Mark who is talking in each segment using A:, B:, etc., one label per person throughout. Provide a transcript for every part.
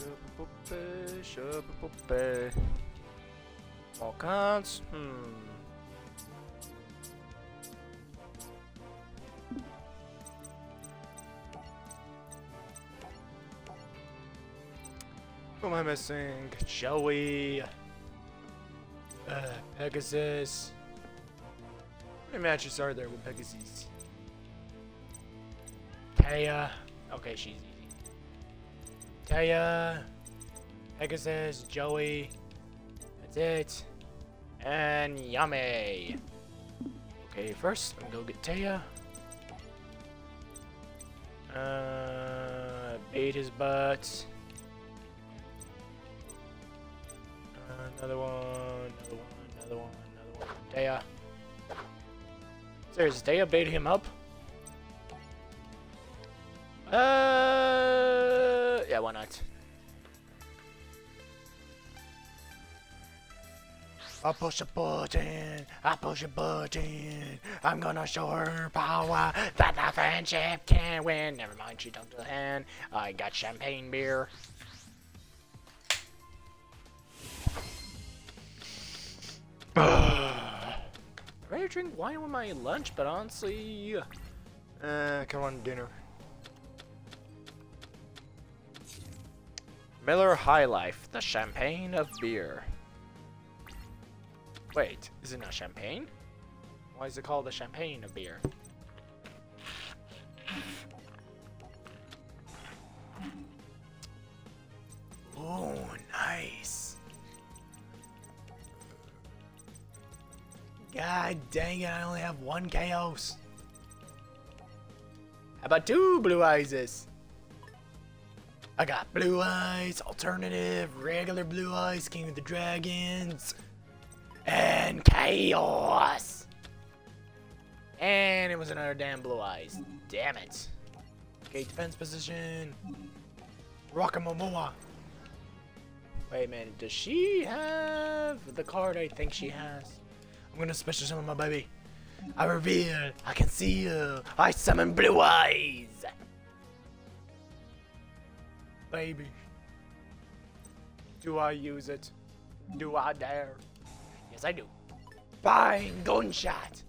A: Shuba-boop-be, shuba-boop-be. All kinds? Hmm. Who am I missing? Joey. Uh, Pegasus. How many matches are there with Pegasus? Taya. Okay, she's. Taya. Pegasus. Joey. That's it. And Yame. Okay, first, I'm gonna go get Taya. Uh, bait his butt. Another one, another one, another one, another one. Daya. Seriously, Daya bait him up? Why not? I push a button, I push a button. I'm gonna show her power that the friendship can win. Never mind, she dunked the hand. I got champagne beer. ready to drink wine with my lunch, but honestly, uh, come on dinner. Miller High Life, the champagne of beer. Wait, is it not champagne? Why is it called the champagne of beer? Oh, nice. God dang it, I only have one chaos. How about two blue eyes? I got blue eyes, alternative, regular blue eyes, king of the dragons, and chaos. And it was another damn blue eyes. Damn it. Okay, defense position. Rockamomoa. Wait a minute, does she have the card I think she has? I'm gonna special summon my baby. I reveal, I can see you. I summon blue eyes. Baby. Do I use it? Do I dare? Yes, I do. Fine, gunshot.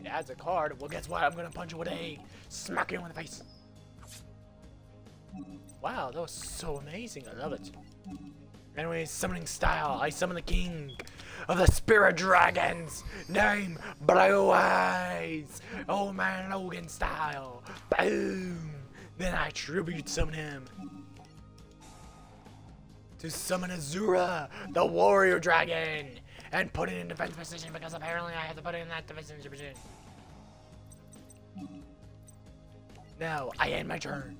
A: It adds a card. Well, guess what? I'm gonna punch it with a smack you in the face. Wow, that was so amazing. I love it. Anyway, summoning style. I summon the king of the spirit dragons. Name Blue Eyes. Old man Logan style. Boom. Then I tribute summon him. To summon Azura, the warrior dragon. And put it in defense position because apparently I have to put it in that defense position. Now, I end my turn.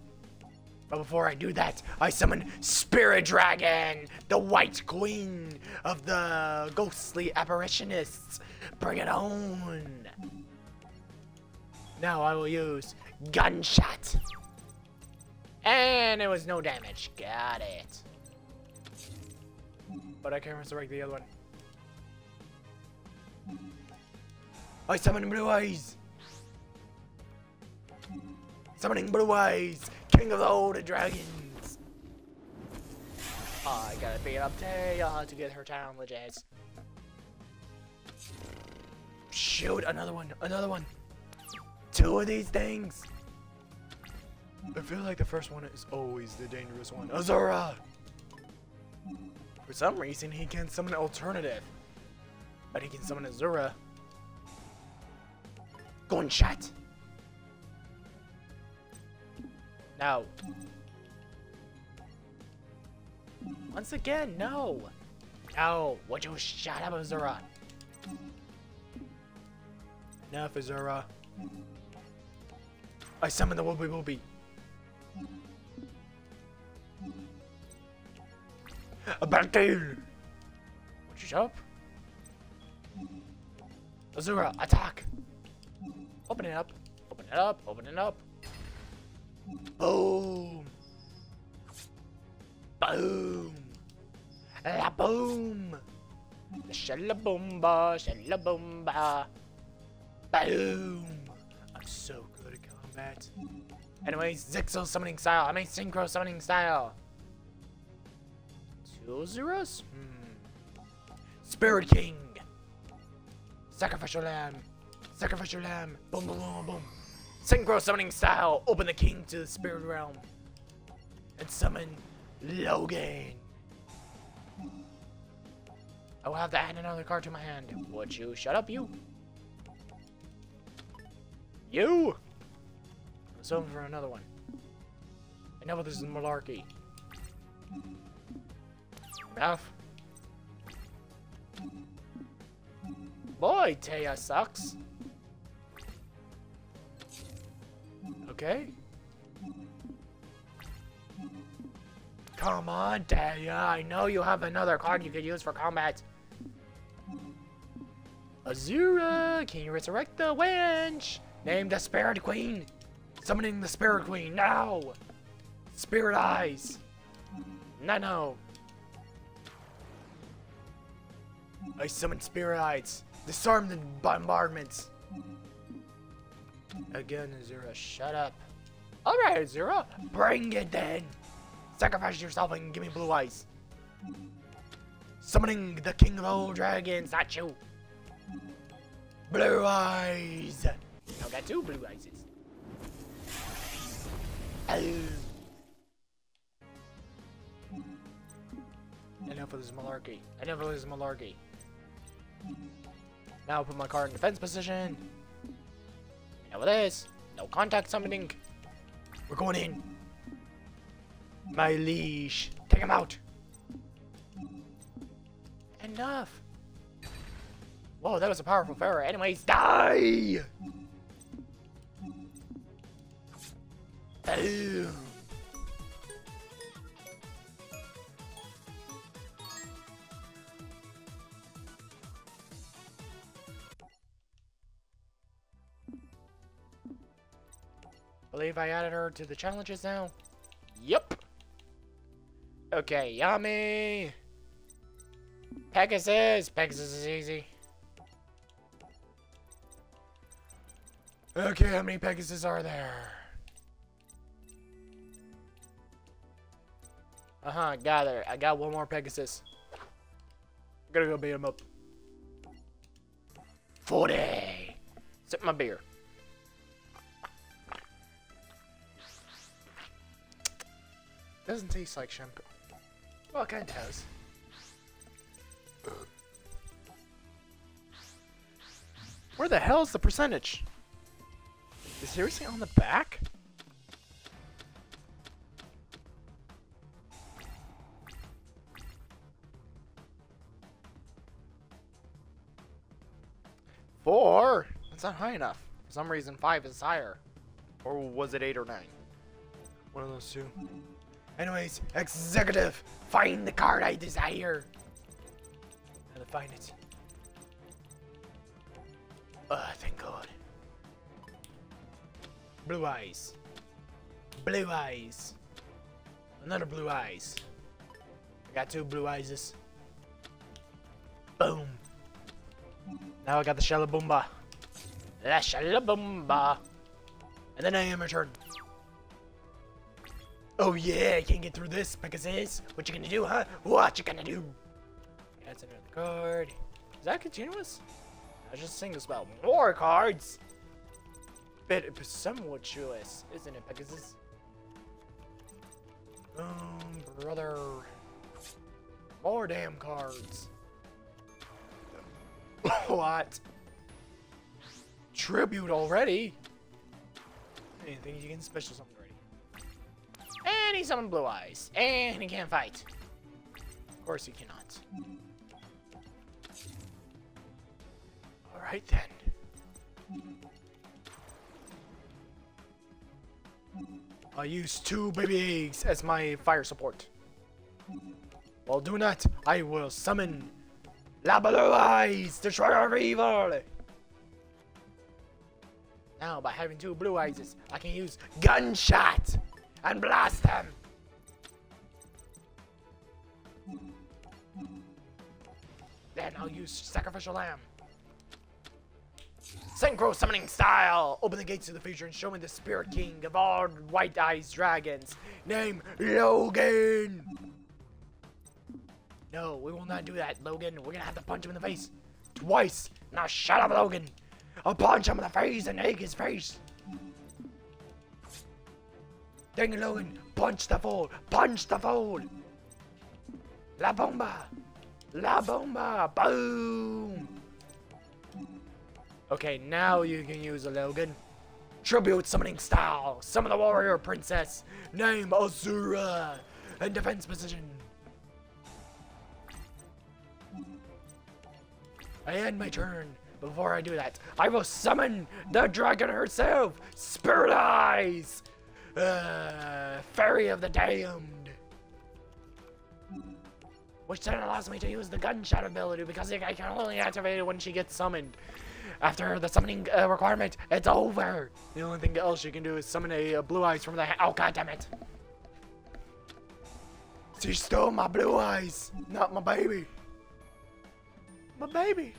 A: But before I do that, I summon Spirit Dragon, the White Queen of the ghostly Apparitionists. Bring it on. Now I will use Gunshot. And it was no damage. Got it. But I can't resurrect the other one. I summon Blue Eyes. Summoning Blue Eyes, King of the Old Dragons. I gotta beat up Taya uh, to get her challenges. Shoot, another one, another one. Two of these things. I feel like the first one is always the dangerous one. Azura! For some reason, he can summon an alternative. But he can summon Azura. Gunshot! No. Once again, no. No. Would you shut up, Azura? Enough, Azura. I summon the Wooby Wooby. A Battle! Would you up? Azura, attack! Open it up. Open it up. Open it up. Boom! Boom! La boom! Shalaboomba, shalaboomba. Boom! I'm so good at combat. Anyways, Zixel summoning style. I mean, synchro summoning style. Two zeros? Hmm. Spirit King. Sacrificial lamb. Sacrificial lamb. Boom, boom, boom, boom. Synchro summoning style. Open the king to the spirit realm. And summon Logan. I will have to add another card to my hand. Would you shut up, you? You! Let's over for another one. Enough of this is malarkey. Enough. Boy, Taya sucks. Okay. Come on, Taya. I know you have another card you could use for combat. Azura, can you resurrect the wench? Name the Spirit Queen. Summoning the Spirit Queen now. Spirit Eyes. No, no. I summon Spirit Eyes. Disarm the bombardments. Again, Azura, shut up. Alright, Azura, bring it then. Sacrifice yourself and give me blue eyes. Summoning the king of all dragons, not you. Blue eyes. Now got two blue eyes. Enough of this malarkey. Enough of this malarkey. Now put my card in defense position. Enough of this. No contact summoning. We're going in. My leash. Take him out. Enough. Whoa, that was a powerful pharaoh. Anyways, die! Boom. Believe I added her to the challenges now? Yep. Okay, yummy. Pegasus. Pegasus is easy. Okay, how many Pegasus are there? Uh-huh, got it. I got one more Pegasus. I'm gonna go beat him up. 40! Sip my beer. Doesn't taste like shampoo. Well, it kind of does. Where the hell is the percentage? Is seriously on the back? Four? That's not high enough. For some reason, five is higher. Or was it eight or nine? One of those two. Anyways, executive, find the card I desire. How to find it? Oh, thank God. Blue eyes. Blue eyes. Another blue eyes. I got two blue eyes. Boom. Now I got the Shalaboomba. La Shalaboomba. And then I am returned. Oh yeah, I can't get through this Pegasus. What you gonna do, huh? What you gonna do? That's another card. Is that continuous? I was just saying about more cards. But it's somewhat trueless, isn't it, Pegasus? Boom, brother. More damn cards. what? Tribute already? Anything you can special something. And he summoned Blue Eyes. And he can't fight. Of course he cannot. Alright then. I'll use two baby eggs as my fire support. While doing that, I will summon La Blue Eyes, Destroyer of Evil! Now, by having two blue eyes, I can use Gunshot and blast them! Then I'll use Sacrificial Lamb. Synchro summoning style! Open the gates to the future and show me the spirit king of all white eyes dragons. Name Logan! No, we will not do that, Logan. We're gonna have to punch him in the face. Twice! Now shut up, Logan! I'll punch him in the face and egg his face! Dang it, Logan! Punch the fool! Punch the fool! La bomba! La bomba! Boom! Okay, now you can use a Logan. Tribute summoning style. Summon the warrior princess. Name Azura. In defense position. I end my turn. Before I do that, I will summon the dragon herself, Spirit Eyes, uh, Fairy of the Damned. Which then allows me to use the gunshot ability because I can only activate it when she gets summoned. After the summoning uh, requirement, it's over. The only thing else you can do is summon a, a blue eyes from the Oh, god damn it. She stole my blue eyes, not my baby. My baby.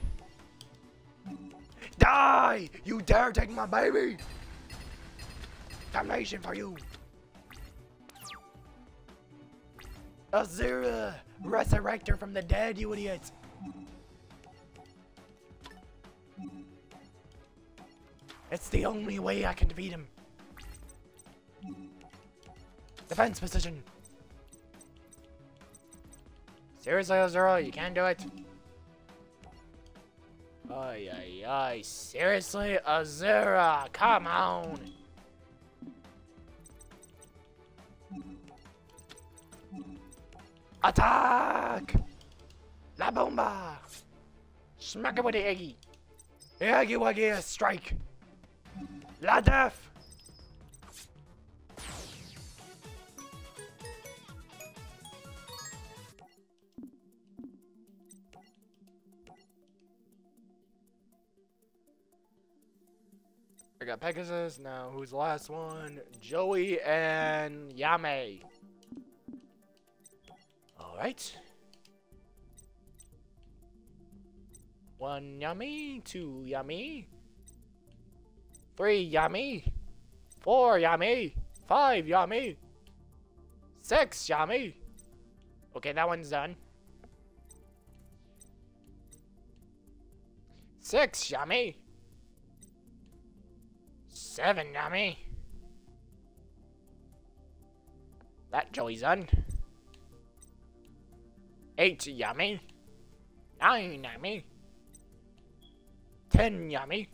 A: Die! You dare take my baby! Damnation for you! Azura! Resurrect her from the dead, you idiot! It's the only way I can defeat him. Defense position. Seriously, Azura, you can't do it. Ay, ay, ay. Seriously, Azura, come on. Attack! La bomba! Smack it with the eggy. Eggy waggy strike. La death! I got Pegasus, now who's the last one? Joey and Yame. Alright. One yummy, two yummy, three yummy, four yummy, five yummy, six yummy. Okay, that one's done. Six yummy, Seven yummy. That Joey's done. Eight yummy. Nine yummy. Ten yummy.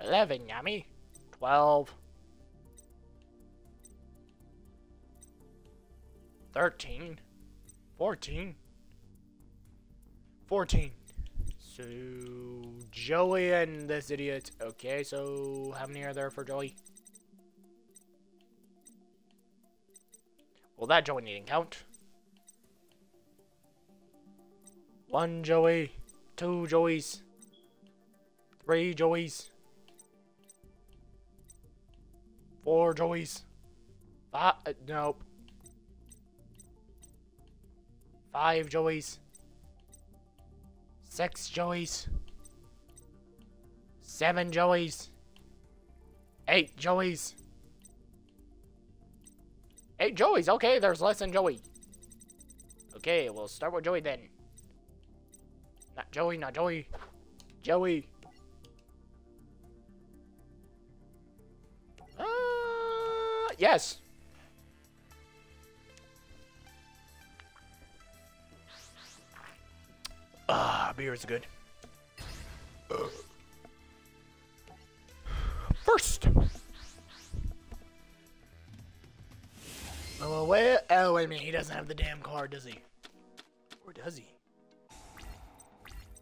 A: Eleven yummy. Twelve. Thirteen. Fourteen. Fourteen. So, Joey and this idiot. Okay, so how many are there for Joey? Well, that Joey didn't count. One Joey, two Joeys, three Joeys, four Joeys, five, uh, nope, five Joeys, six Joeys, seven Joeys, eight Joeys, eight Joeys, okay, there's less than Joey. Okay, we'll start with Joey then. Not Joey, not Joey. Joey. Uh, yes. Ah, beer is good. Wait. A minute. He doesn't have the damn card, does he? Or does he?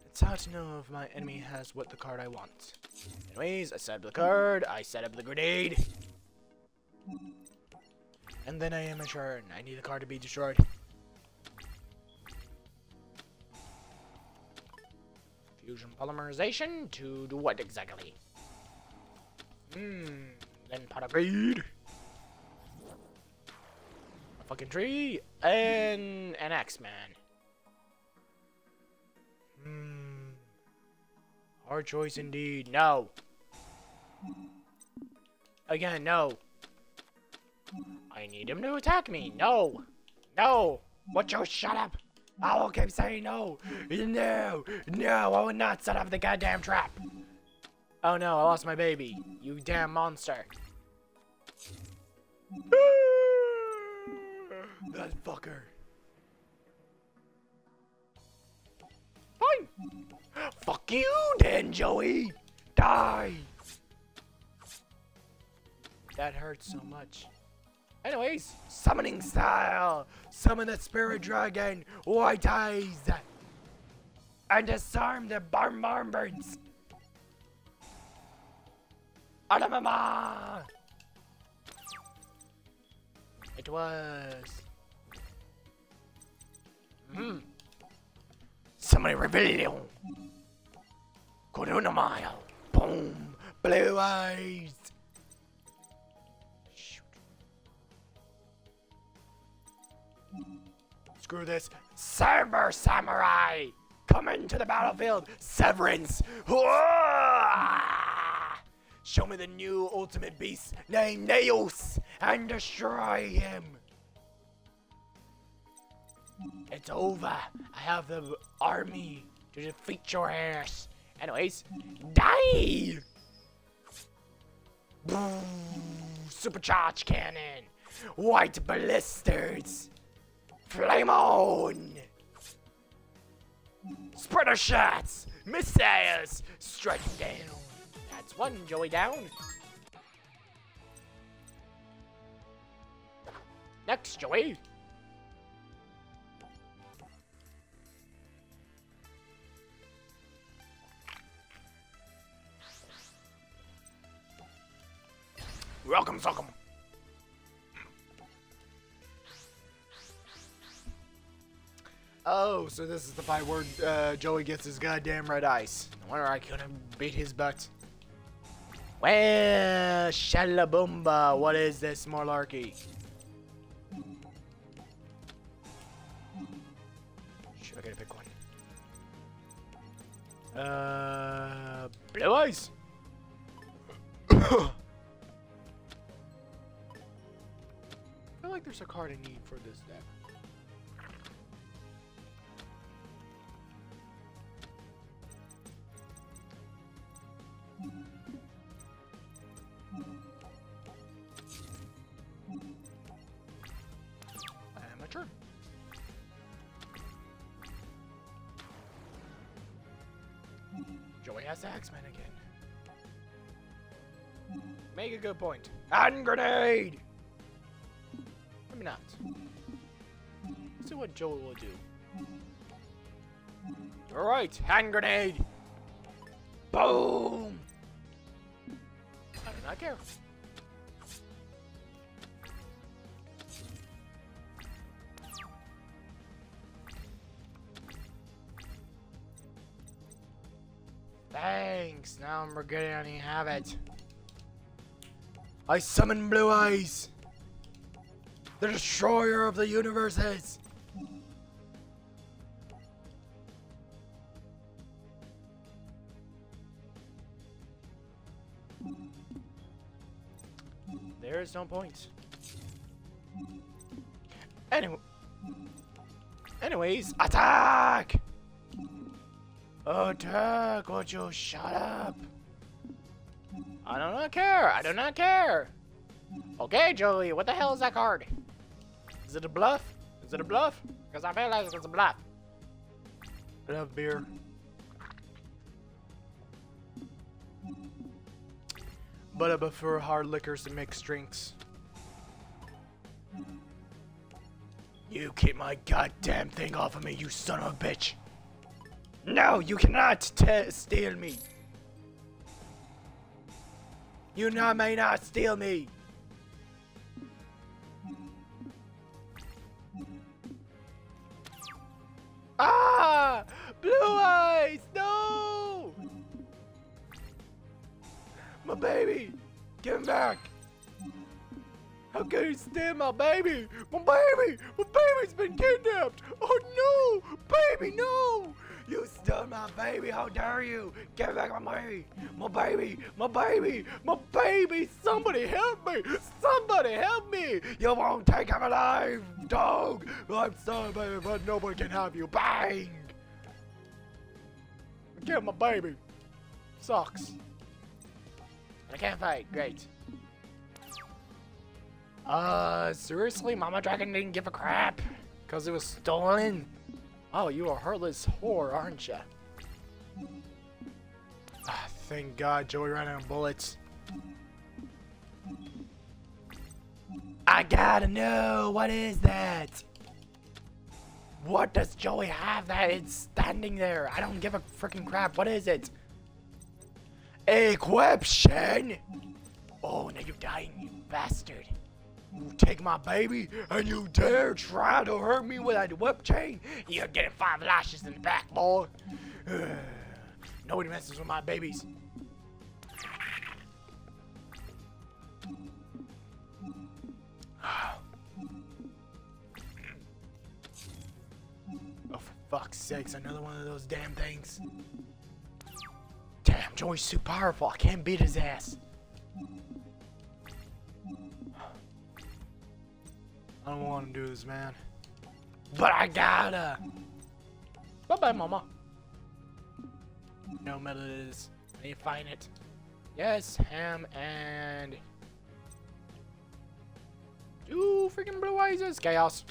A: It's hard to know if my enemy has what the card I want. Anyways, I set up the card, I set up the grenade. And then I am a turn. I need the card to be destroyed. Fusion polymerization to do what exactly? Hmm, then pot of greed fucking tree and an axe man. Hmm. Hard choice indeed. No. Again, no. I need him to attack me. No. No. What you shut up? I will keep saying no. No. No, I will not set up the goddamn trap. Oh no, I lost my baby. You damn monster that fucker. Fine. Fuck you then, Joey. Die. That hurts so much. Anyways, summoning style. Summon the spirit dragon. White eyes. And disarm the barn barn birds. Adamama! It was. Hmm. Somebody rebellion. Corona mile. Boom. Blue eyes. Shoot. Screw this. Cyber Samurai! Come into the battlefield! Severance! Show me the new ultimate beast named Naos and destroy him! It's over. I have the army to defeat your ass. Anyways, die! Supercharged cannon! White ballistas! Flame on! Spreader shots! Missiles! Striking down! That's one Joey down. Next, Joey. Welcome, Sockum. Oh, so this is the fight where uh, Joey gets his goddamn red ice. No wonder I couldn't beat his butt. Well, Shalabumba, what is this malarkey? Should I get a pick one? Uh, blue eyes. like there's a card I need for this deck. Amateur. Joey has Axeman again. Make a good point. Hand grenade! Maybe not. Let's see what Joey will do. Alright, hand grenade! Boom! I do not care. Thanks. Now I'm regretting I didn't have it. I summon Blue Eyes. The destroyer of the universes. There is no point. Anyway, anyways, attack! Attack! Would you shut up? I do not care. I do not care. Okay, Joey, what the hell is that card? Is it a bluff? Is it a bluff? Because I feel like it's a bluff. I love beer. But I prefer hard liquors to mixed drinks. You keep my goddamn thing off of me, you son of a bitch! No, you cannot steal me. You not, may not steal me. Ah! Blue eyes! No! My baby! Get him back! How can you steal my baby? My baby! My baby's been kidnapped! Oh no! Baby, no! You stole my baby! How dare you! Get back my baby! My baby! My baby! My baby! Somebody help me! Somebody help me! You won't take him alive, dog! I'm sorry, baby, but nobody can have you. Bang! Get my baby. Sucks. I can't fight. Great. Uh, seriously? Mama Dragon didn't give a crap? Because it was stolen? Oh, you are a heartless whore, aren't you? Ah, thank God Joey ran out of bullets. I gotta know, what is that? What does Joey have that it's standing there? I don't give a freaking crap. What is it? Equiption? Oh, now you're dying, you bastard. You take my baby and you dare try to hurt me with a whip chain? You're getting five lashes in the back, boy. Nobody messes with my babies. Oh, sakes, another one of those damn things. Damn, Joey's too powerful. I can't beat his ass. I don't want to do this, man. But I gotta. Bye-bye, mama. No metal is. I need to find it. Yes, ham and... Two freaking blue eyes. is Chaos.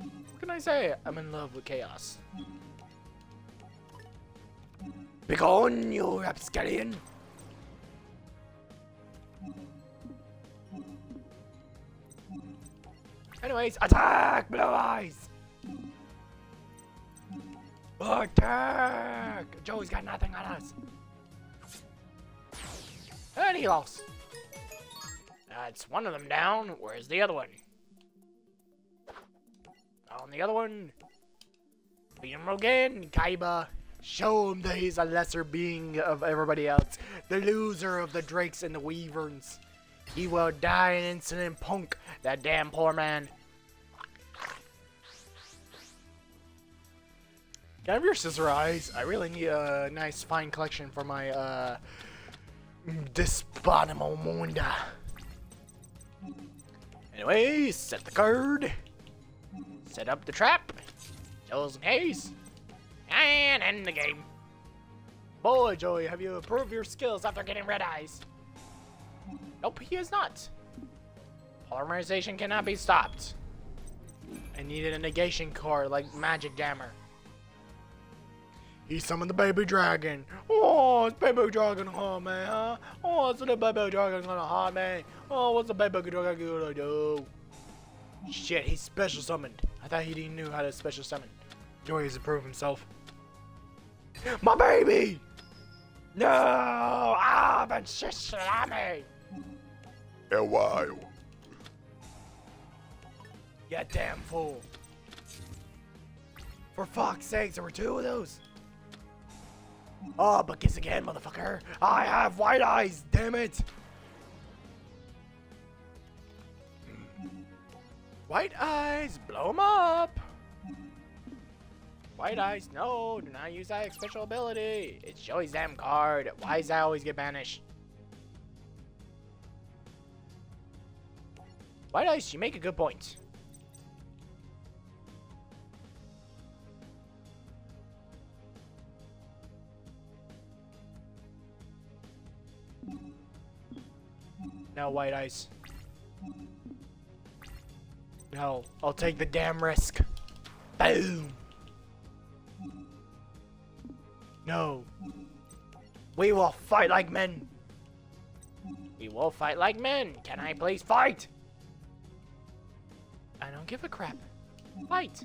A: What can I say? I'm in love with chaos. Begone, you rapscallion! Anyways, attack, Blue Eyes! Attack! Joey's got nothing on us. And he lost. That's one of them down. Where's the other one? On the other one. Beat him again, Kaiba. Show him that he's a lesser being of everybody else. The loser of the Drakes and the Weaverns. He will die an incident punk. That damn poor man. Can I have your scissor eyes? I really need a nice fine collection for my uh Disponimo Munda. Anyway, set the card. Set up the trap. Just in case. And end the game. Boy, Joey, have you improved your skills after getting red eyes? Nope, he has not. Polymerization cannot be stopped. I needed a negation core like Magic Jammer. He summoned the baby dragon. Oh, it's baby dragon huh, man, huh? Oh, it's the baby dragon gonna harm me. Oh, what's the baby dragon gonna do? Shit, he's special summoned. I thought he knew how to special summon. Joey has improved himself. My baby! No! Ah, but Shishami!
B: A while.
A: You damn fool. For fuck's sake, there were two of those. Oh, but kiss again, motherfucker. I have white eyes, damn it. White eyes, blow 'em up. White eyes, no, do not use that special ability. It's Joey's damn card. Why does that always get banished? White Ice, you make a good point. Now, white Ice. No, I'll take the damn risk. Boom. No. We will fight like men. We will fight like men. Can I please fight? Give a crap. Fight.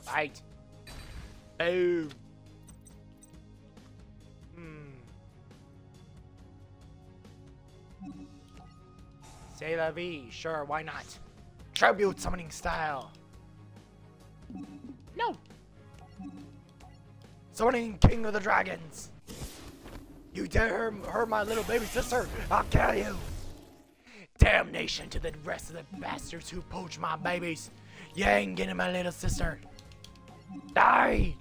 A: Fight. Boom. Hmm. Say la vie. Sure, why not? Tribute summoning style. No. Summoning King of the Dragons. You dare hurt my little baby sister? I'll kill you. Damnation to the rest of the bastards who poach my babies. You ain't getting my little sister. Die!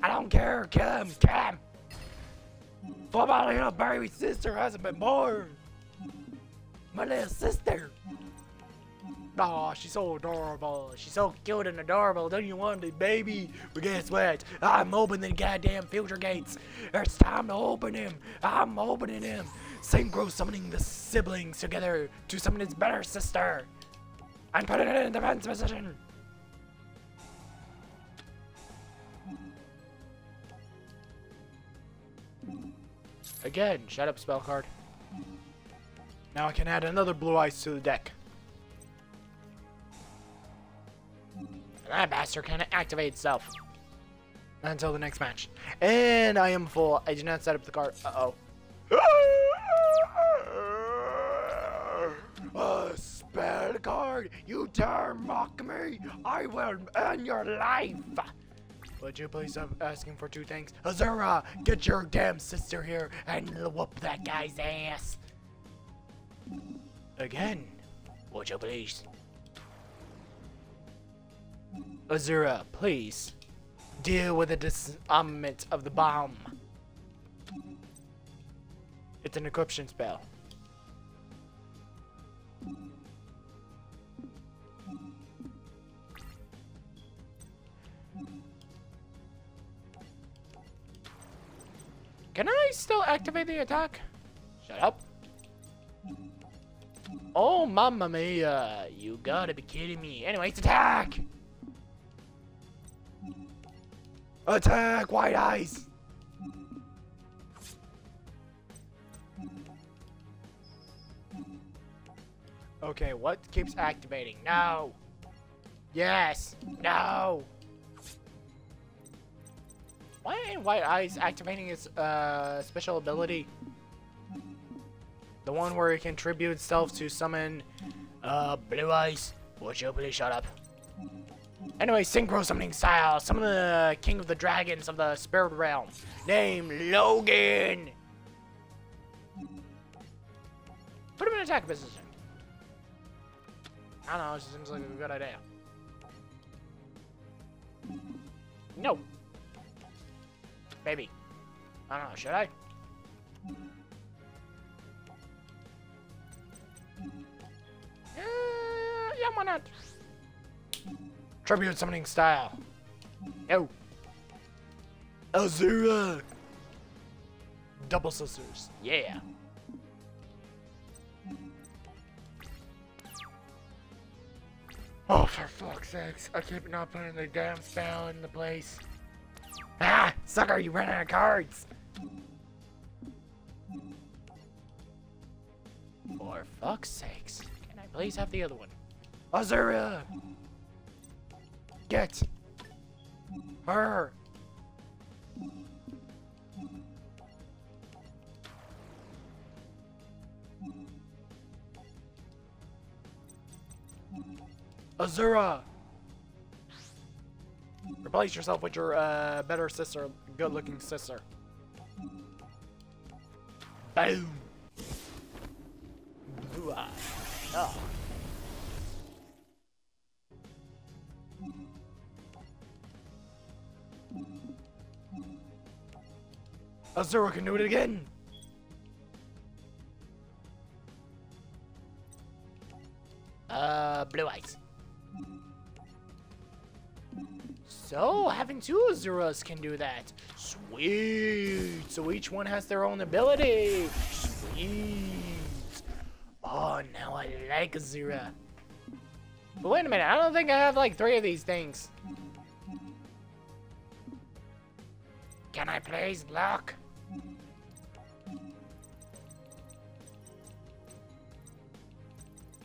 A: I don't care. Kill him. Kill him. But my little baby sister hasn't been born. My little sister. Aw, she's so adorable. She's so cute and adorable. Don't you want it, baby? But guess what? I'm opening the goddamn future gates. It's time to open him. I'm opening him. Synchro summoning the siblings together to summon his better sister. And putting it in defense position. Again, shut up, spell card. Now I can add another blue ice to the deck. And that bastard can activate itself. Until the next match. And I am full. I did not set up the card. Uh-oh. A spell card! You dare mock me! I will end your life! Would you please stop asking for two things? Azura, get your damn sister here and whoop that guy's ass! Again, would you please? Azura, please. Deal with the disarmament of the bomb. It's an encryption spell. Can I still activate the attack? Shut up. Oh, mamma mia. You gotta be kidding me. Anyways, attack! Attack, White Eyes! Okay, what keeps activating? No! Yes! No! Why ain't White Eyes activating his uh, special ability? The one where he can tribute itself to summon uh, Blue Eyes. Would you please shut up? Anyway, synchro summoning style. Summon the king of the dragons of the spirit realm. Name Logan. Put him in attack position. I don't know, it seems like a good idea. No. Maybe. I don't know, should I? Uh, yeah, why not? Tribute summoning style. No. Azura. Double sisters. Yeah. For fuck's sakes. I keep not putting the damn spell in the place. Ah! Sucker, you ran out of cards! For fuck's sakes. Can I please have the other one? Azura! Get her! Azura! Replace yourself with your uh, better sister, good-looking sister. Boom! Oh. Azura can do it again! Uh, blue eyes. So, having two Azuras can do that. Sweet! So each one has their own ability. Sweet! Oh, now I like Azura. But wait a minute, I don't think I have like three of these things. Can I please block?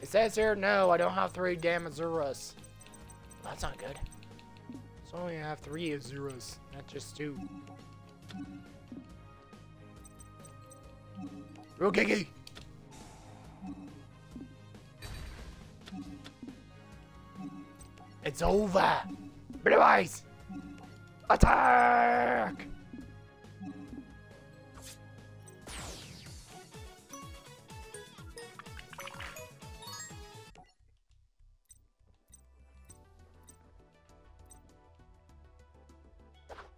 A: It says here, no, I don't have three damn Azuras. That's not good. So I only have three Azuras, not just two. Rokiki! It's over! Blue Eyes! Attack!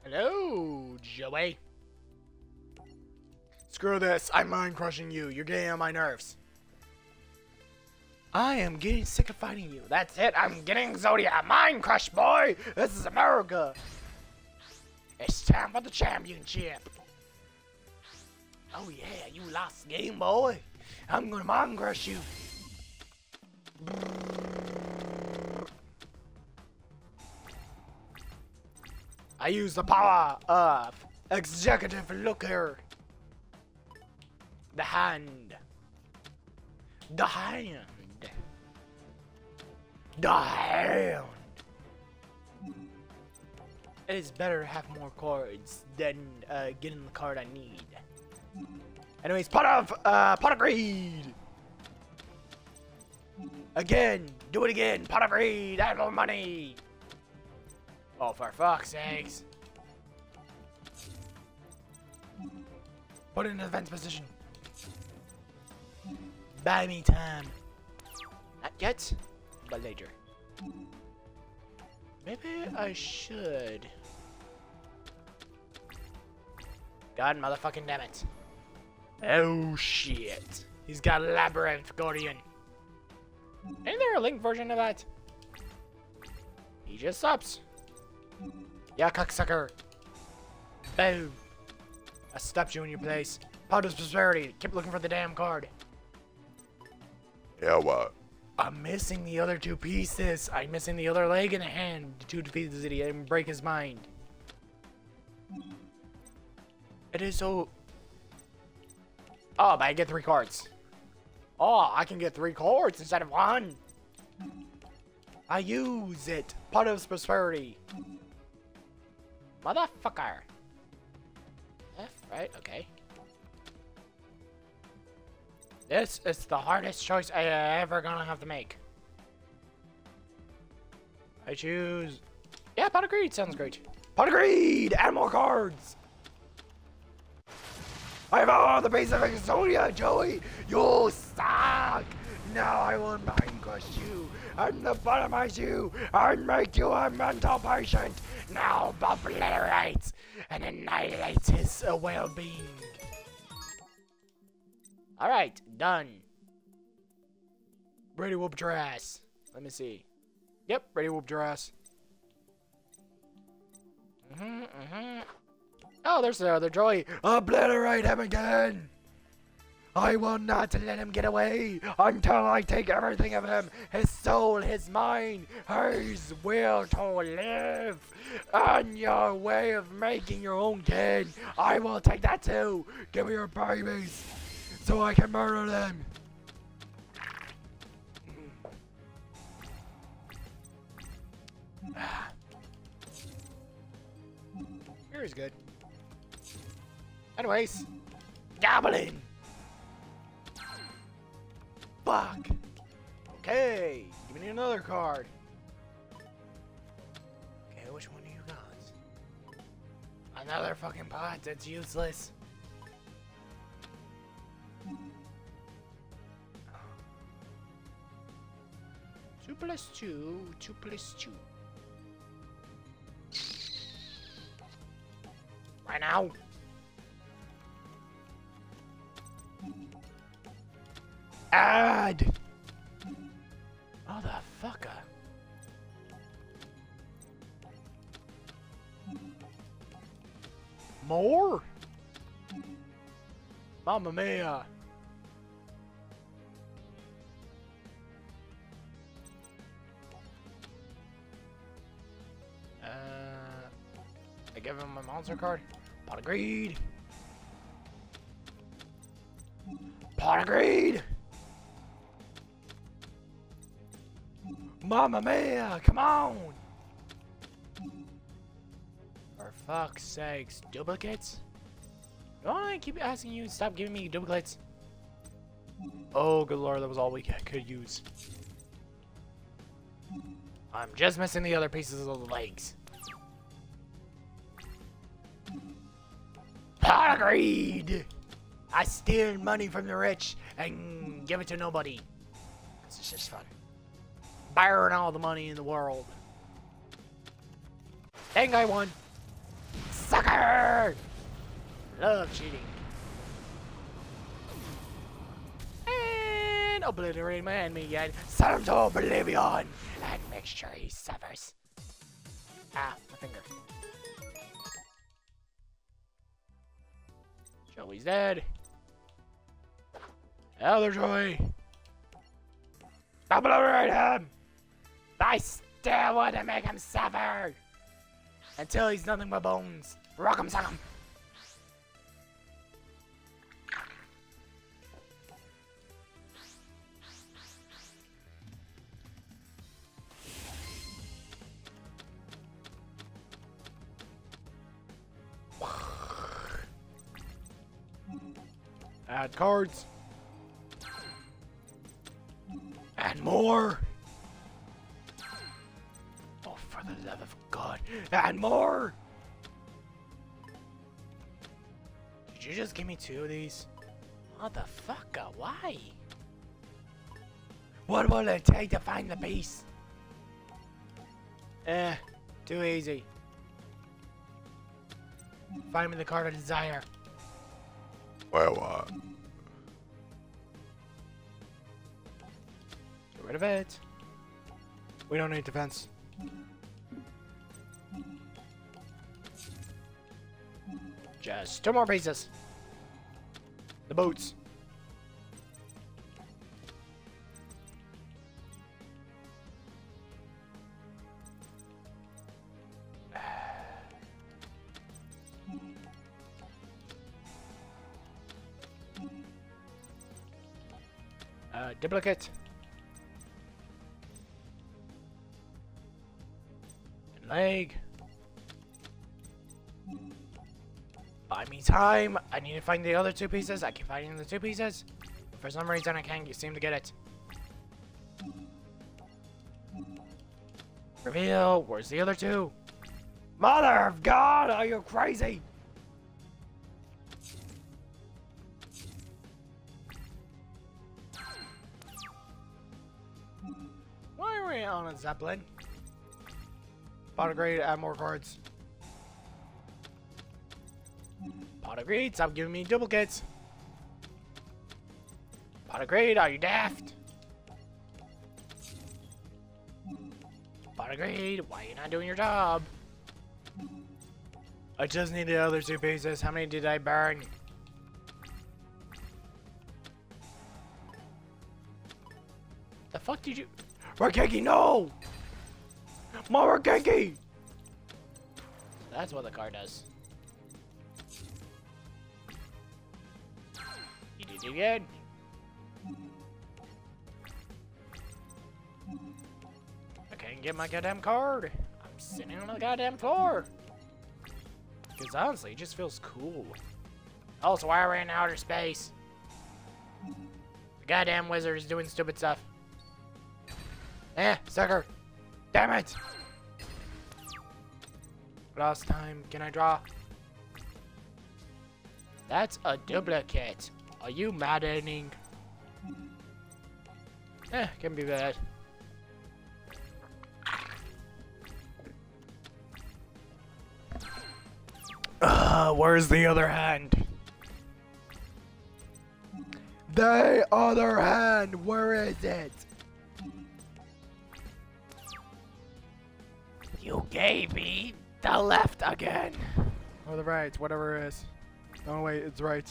A: Hello, Joey. Screw this. I'm mind crushing you. You're getting on my nerves. I am getting sick of fighting you. That's it. I'm getting Zodiac mind crush, boy. This is America. It's time for the championship. Oh yeah, you lost game, boy. I'm gonna mind crush you. I use the power of executive looker. The hand. The hand. The hand. It is better to have more cards than uh, getting the card I need. Anyways, pot of uh, pot of greed. Again, do it again. Pot of greed. Add more money. Oh, for fuck's sakes. Put it in defense position. Buy me time. Not yet, but later. Maybe I should. God motherfucking damn it. Oh shit. He's got Labyrinth Guardian. Ain't there a link version of that? He just stops. Yeah, cocksucker. Boom. I stopped you in your place. Pot of Prosperity. Keep looking for the damn card.
B: Yeah, what?
A: I'm missing the other two pieces. I'm missing the other leg and a hand. to defeat pieces that and break his mind. It is so... Oh, but I get three cards. Oh, I can get three cards instead of one. I use it. Pot of Prosperity. Motherfucker. Right? Okay. This is the hardest choice I ever gonna have to make. I choose... Yeah, Pot of Greed sounds great. Pot of Greed! Add more cards! I have all the base of Exodia, Joey! You suck! Now I will mind crush you and lobotomize you and make you a mental patient! Now obliterates and annihilates his well-being. Alright, done. Ready to whoop your ass. Let me see. Yep, ready to whoop your ass. Mm-hmm, mm-hmm. Oh, there's the other Joey. Obliterate him again! I will not let him get away until I take everything of him his soul, his mind, his will to live. And your way of making your own kid, I will take that too. Give me your babies so I can murder them. Ah. Here's good. Anyways, goblin. Fuck. Okay, give me another card. Okay, which one do you got? Another fucking pot that's useless. Two plus two, two plus two. Right now. Add! Motherfucker. More? Mamma mia. Uh, I give him my monster card. Pot of greed. Pot of greed. Mamma mia, come on! For fuck's sakes, duplicates? Don't I keep asking you to stop giving me duplicates? Oh, good lord, that was all we could use. I'm just missing the other pieces of the legs. Pot greed! I steal money from the rich and give it to nobody. This is just fun burn all the money in the world. Dang, I won. Sucker! Love cheating. And obliterate my enemy again. Send him to oblivion! And make sure he suffers. Ah, my finger. Joey's dead. Elder Joey! Obliterate him! I still want to make him suffer! Until he's nothing but bones. Rock him, suck him! Add cards. And more. For the love of God. And more. Did you just give me two of these? Motherfucker, why? What will it take to find the piece? Eh, too easy. Find me the card of desire.
B: Well, uh,
A: Get rid of it. We don't need defense. Just two more pieces. The boots. Uh, duplicate. Leg. Buy me time. I need to find the other two pieces. I keep finding the two pieces. For some reason, I can't seem to get it. Reveal. Where's the other two? Mother of God, are you crazy? Why are we on a Zeppelin? Pot of greed, add more cards. Pot of greed, stop giving me duplicates. Pot of greed, are you daft? Pot of greed, why are you not doing your job? I just need the other two pieces. How many did I burn? The fuck did you... Rakeki, no! My Rakeki! That's what the car does. It again. I can't get my goddamn card. I'm sitting on the goddamn floor. Because honestly, it just feels cool. Also, why are we in outer space? The goddamn wizard is doing stupid stuff. Eh, sucker. Damn it. Last time, can I draw? That's a duplicate. Are you maddening? Eh, can be bad. Uh, where's the other hand? The other hand, where is it? You gave me the left again. Or the right, whatever it is. Oh wait, it's right.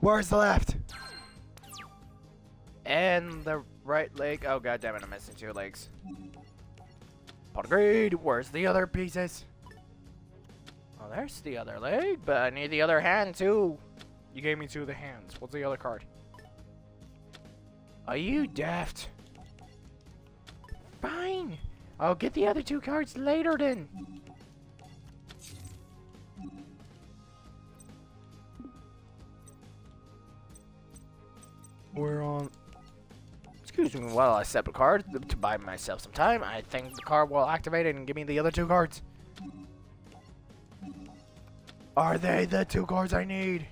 A: Where's the left? And the right leg. Oh god damn it, I'm missing two legs. Pot of greed, where's the other pieces? Oh, there's the other leg, but I need the other hand too. You gave me two of the hands. What's the other card? Are you daft? Fine. I'll get the other two cards later then. We're on. Excuse me while I step a card to buy myself some time. I think the card will activate it and give me the other two cards. Are they the two cards I need?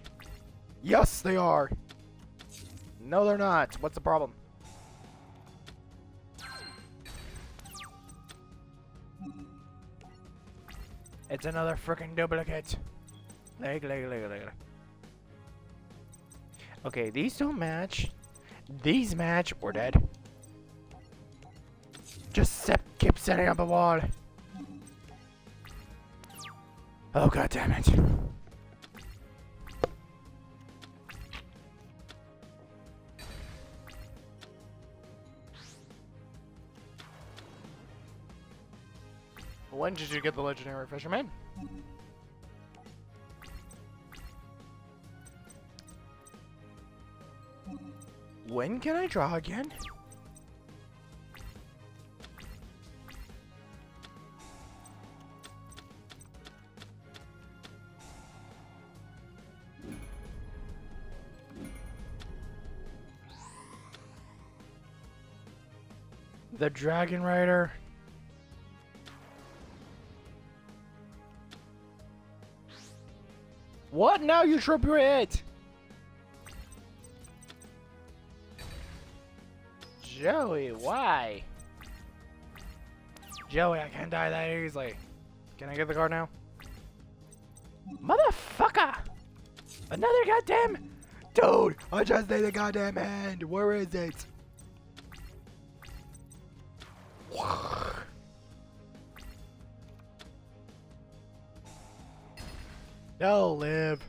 A: Yes, they are. No, they're not. What's the problem? It's another freaking duplicate. Leg, leg, leg, leg, leg. Okay, these don't match. These match. We're dead. Just keep setting up a wall. Oh god damn it. When did you get the legendary fisherman? When can I draw again? The Dragon Rider. What? Now you trip your. Joey, why? Joey, I can't die that easily. Can I get the card now? Motherfucker! Another goddamn... Dude, I just need a goddamn hand. Where is it? They'll live.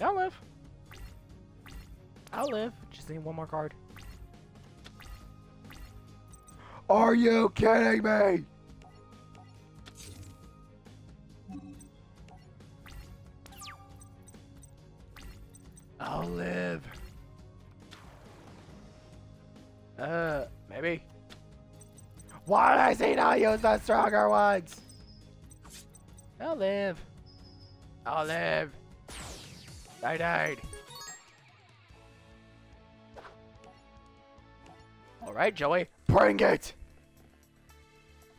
A: I'll live. I'll live. Just need one more card. Are you kidding me? I'll live. Uh, maybe. Why did I say not use the stronger ones? I'll live. I'll live. I died. Alright, Joey. Bring it!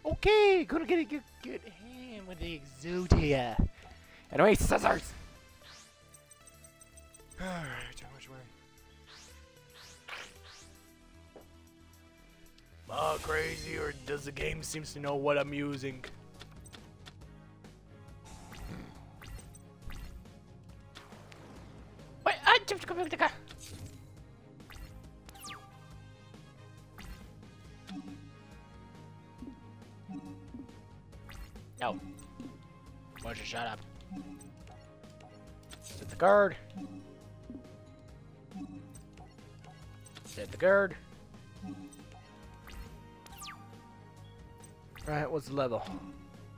A: Okay, gonna get a good, good hand with the Exodia. Anyway, scissors! Alright, how much way? Am I crazy, or does the game seems to know what I'm using? Wait, I just come back to No. Why don't you shut up? Set the guard. Set the guard. Right, what's the level?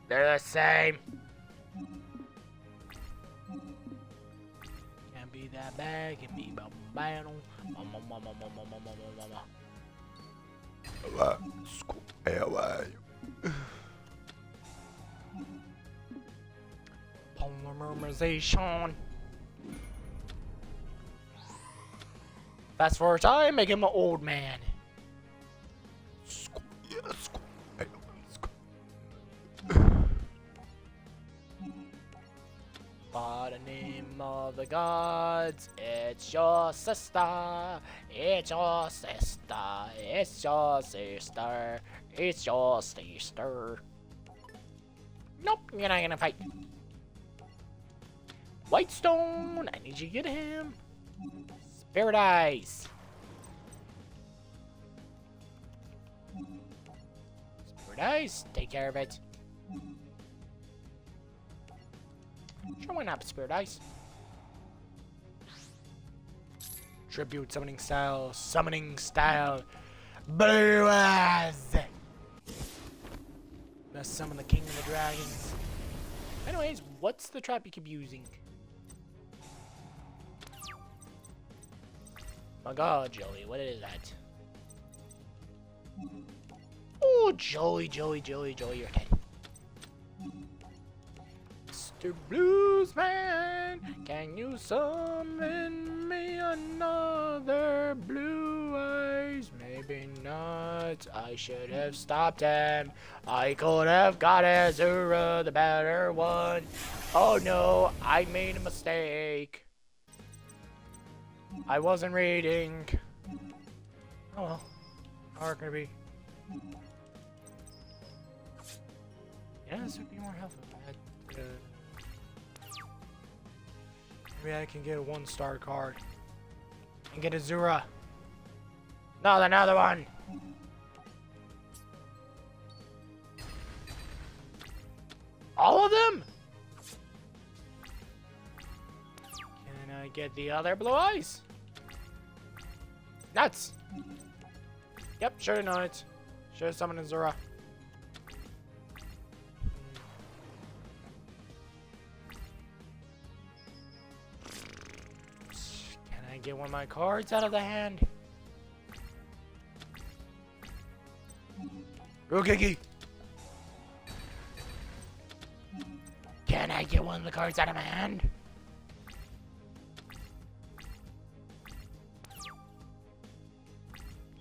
A: They're the same. Can't be that bad, can be battle. Mama, Polymerization. Fast forward time, make him an old man. By the name of the gods, it's your sister. It's your sister. It's your sister. It's your sister. Nope, you're not gonna fight. Whitestone, I need you to get him. Paradise! Spirit take care of it. Sure, why not, Eyes? Tribute summoning style, summoning style, Blue Eyes! Must summon the King of the Dragons. Anyways, what's the trap you keep using? Oh my god, Joey, what is that? Oh, Joey, Joey, Joey, Joey, you're dead. Mr. Bluesman, can you summon me another blue eyes? Maybe not. I should have stopped him. I could have got Azura, the better one. Oh no, I made a mistake. I wasn't reading. Oh well. Can it be? Yeah, this would be more helpful. I had Uh, maybe I can get a one star card. And get a Zura. No, another one. All of them? Can I get the other blue eyes? Nuts! Yep, sure know it. Sure summon a Zura. Can I get one of my cards out of the hand? Rokiki! Can I get one of the cards out of my hand?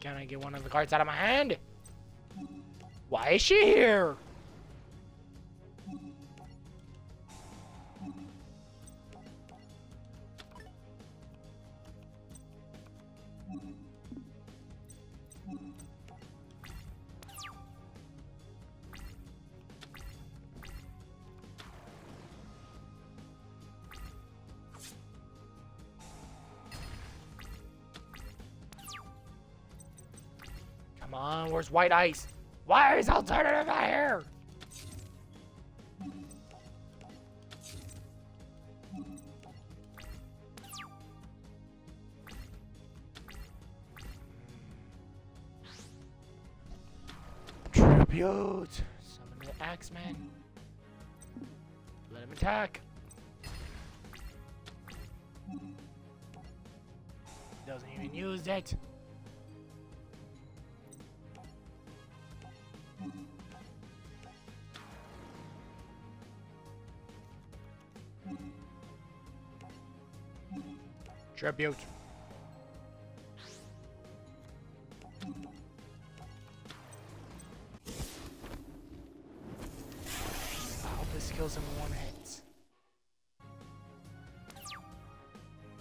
A: Can I get one of the cards out of my hand? Why is she here? Where's white ice? Why is alternative not here? Tribute! Summon the Axeman. Let him attack. Doesn't even use it. Tribute. I hope this kills him one hit.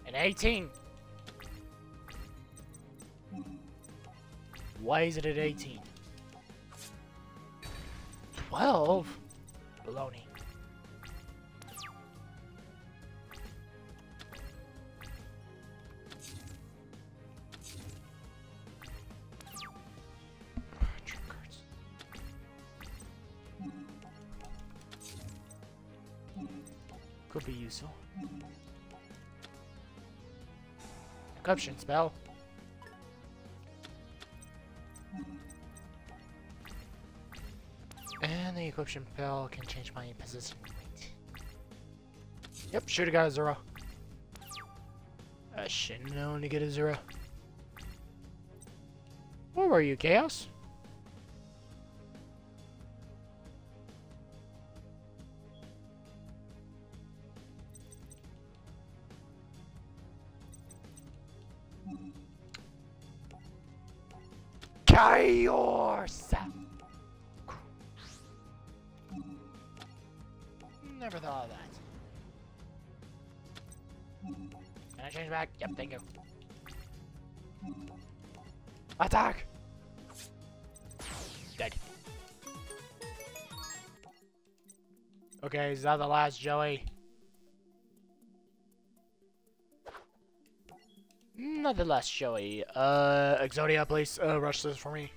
A: An 18. Why is it at 18? 12? Baloney. Corruption spell. And the equipment spell can change my position. Wait. Yep, should have got a zero. I should have known to get a zero. Where were you, Chaos? Chaos! Never thought of that. Can I change back? Yep, thank you. Attack! Dead. Okay, is that the last Joey? Not the last Joey. Uh, Exodia, please, uh, rush this for me.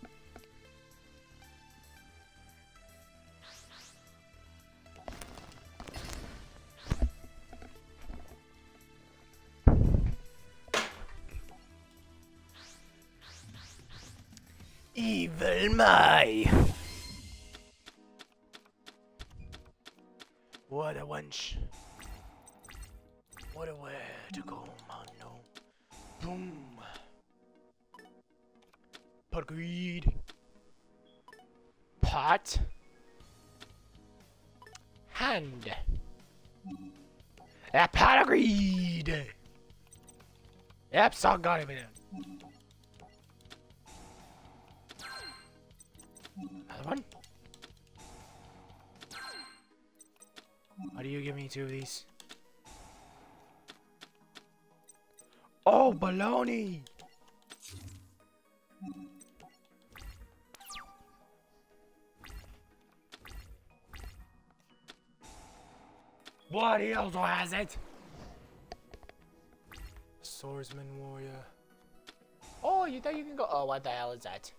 A: In. Another one. Why do you give me two of these? Oh, baloney! What he also has it? Swordsman warrior. Oh, you thought you can go? Oh, what the hell is that?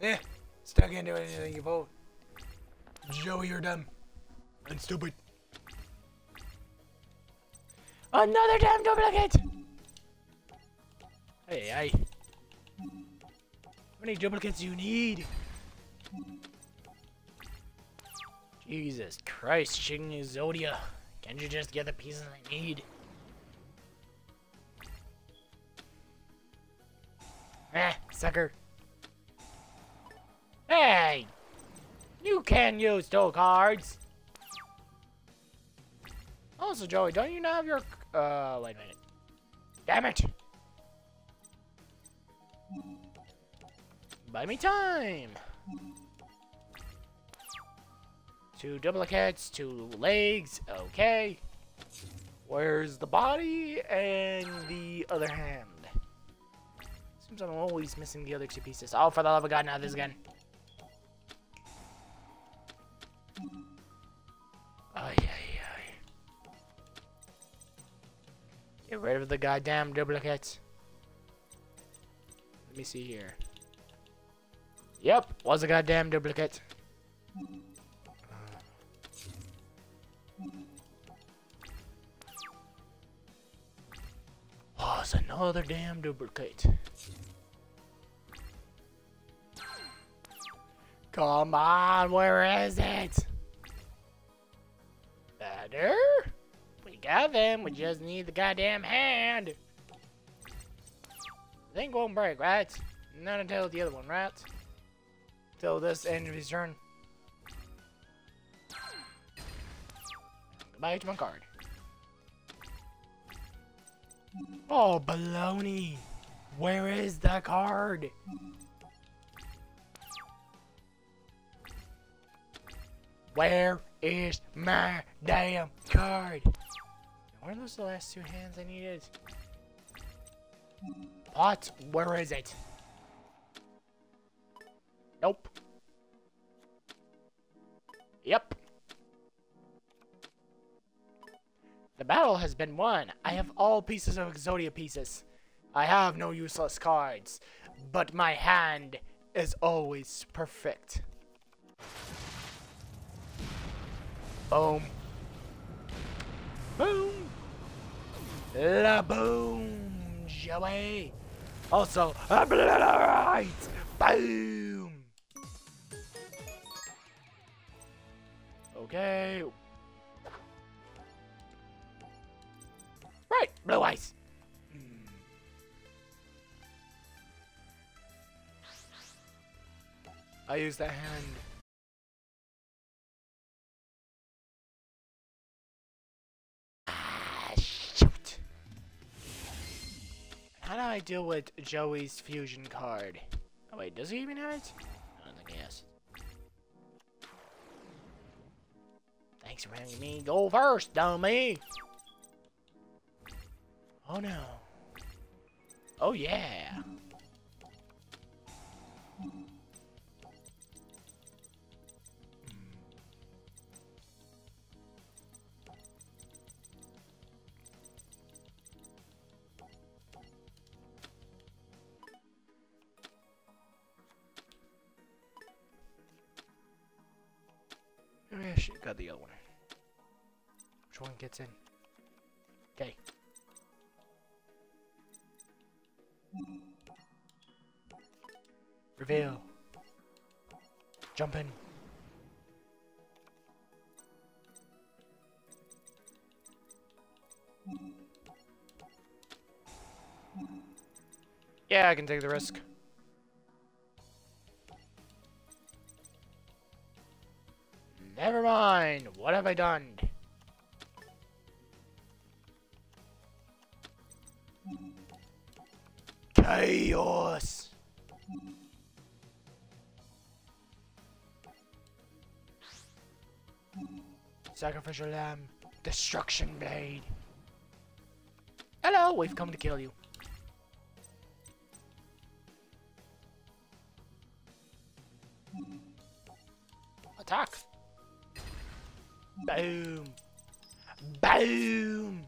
A: Eh, still can't do anything. You vote. Joey, you're dumb and stupid. Another damn duplicate! Hey, hey. How many duplicates do you need? Jesus Christ, Shin Zodia. Can't you just get the pieces I need? Eh, sucker. Hey! You can use two cards! Also, Joey, don't you not have your... Uh, wait a minute. Damn it! Buy me time! Two duplicates, two legs, okay. Where's the body and the other hand? Seems I'm always missing the other two pieces. Oh, for the love of God, not this again. Ay, ay, ay. Get rid of the goddamn duplicates. Let me see here. Yep, was a goddamn duplicate. It's another damn duplicate. Come on, where is it? Better? We got them, we just need the goddamn hand. Thing won't break, right? Not until the other one, right? Till this end of his turn. Goodbye to my card. Oh, baloney! Where is the card? Where is my damn card? Were those the last two hands I needed? Pot, where is it? Nope. Yep. The battle has been won. I have all pieces of Exodia pieces. I have no useless cards, but my hand is always perfect. Boom. Boom. La boom, Joey. Also, right. Boom. Okay. Right, blue eyes. Hmm. I use the hand. How do I deal with Joey's fusion card? Oh wait, does he even have it? I don't think he has. Thanks for having me go first, dummy. Oh no. Oh yeah. The other one. Which one gets in? Okay. Reveal. Jump in. Yeah, I can take the risk. Never mind. What have I done? Chaos. Sacrificial lamb. Destruction blade. Hello, we've come to kill you. Attack. Boom. Boom.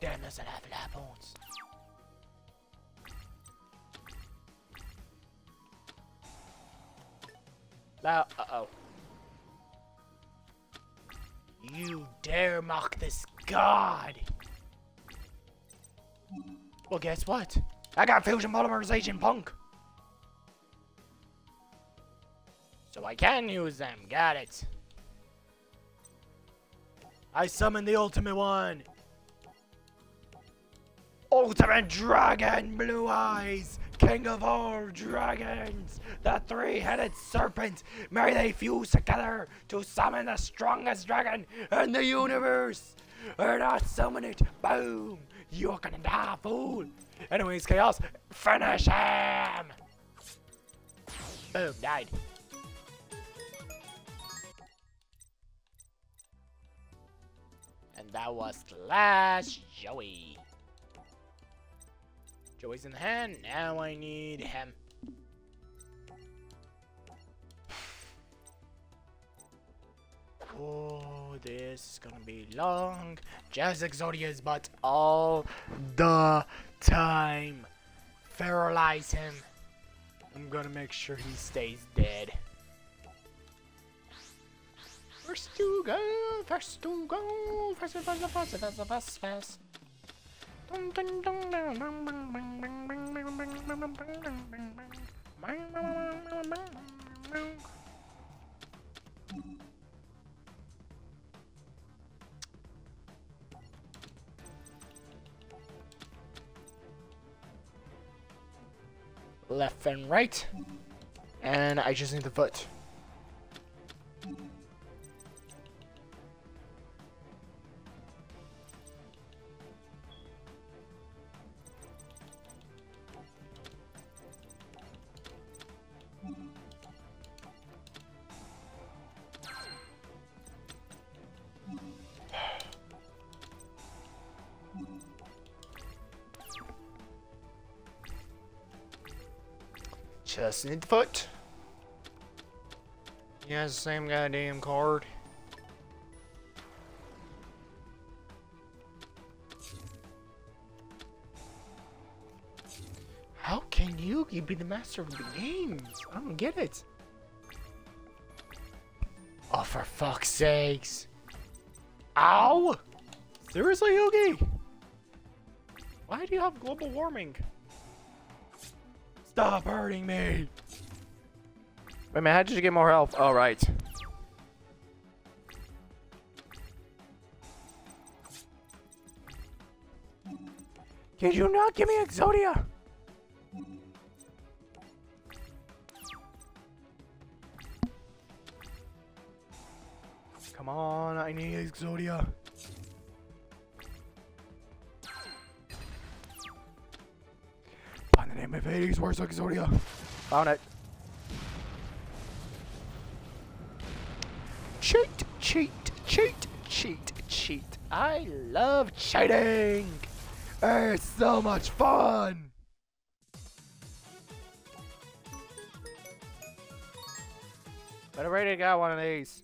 A: Damn, that's a of life points. Now, uh-oh. You dare mock this god! Well, guess what? I got fusion polymerization punk! So I can use them, got it. I summon the ultimate one! Ultimate Dragon Blue Eyes! King of all dragons! The three-headed serpent! May they fuse together to summon the strongest dragon in the universe! And I summon it! Boom! You're gonna die, fool! Anyways, Chaos, finish him! Boom, died. And that was last Joey. Joey's in hand. Now I need him. Oh, this is gonna be long. Jazz Exodia's but all the time. Feralize him. I'm gonna make sure he stays dead. First to go, first to go, first, first, first, first, first, first. Left and right. And I just need the foot. The foot. He has the same goddamn card. How can Yugi be the master of the games? I don't get it. Oh, for fuck's sakes. Ow! Seriously, Yugi? Why do you have global warming? Stop hurting me! Wait man, how did you get more health? Oh, right. Did you not give me Exodia? Come on, I need Exodia. Name of Hades, where's Exodia? Found it. Cheat, cheat, cheat, cheat, cheat. I love cheating. It's so much fun. But I already got one of these.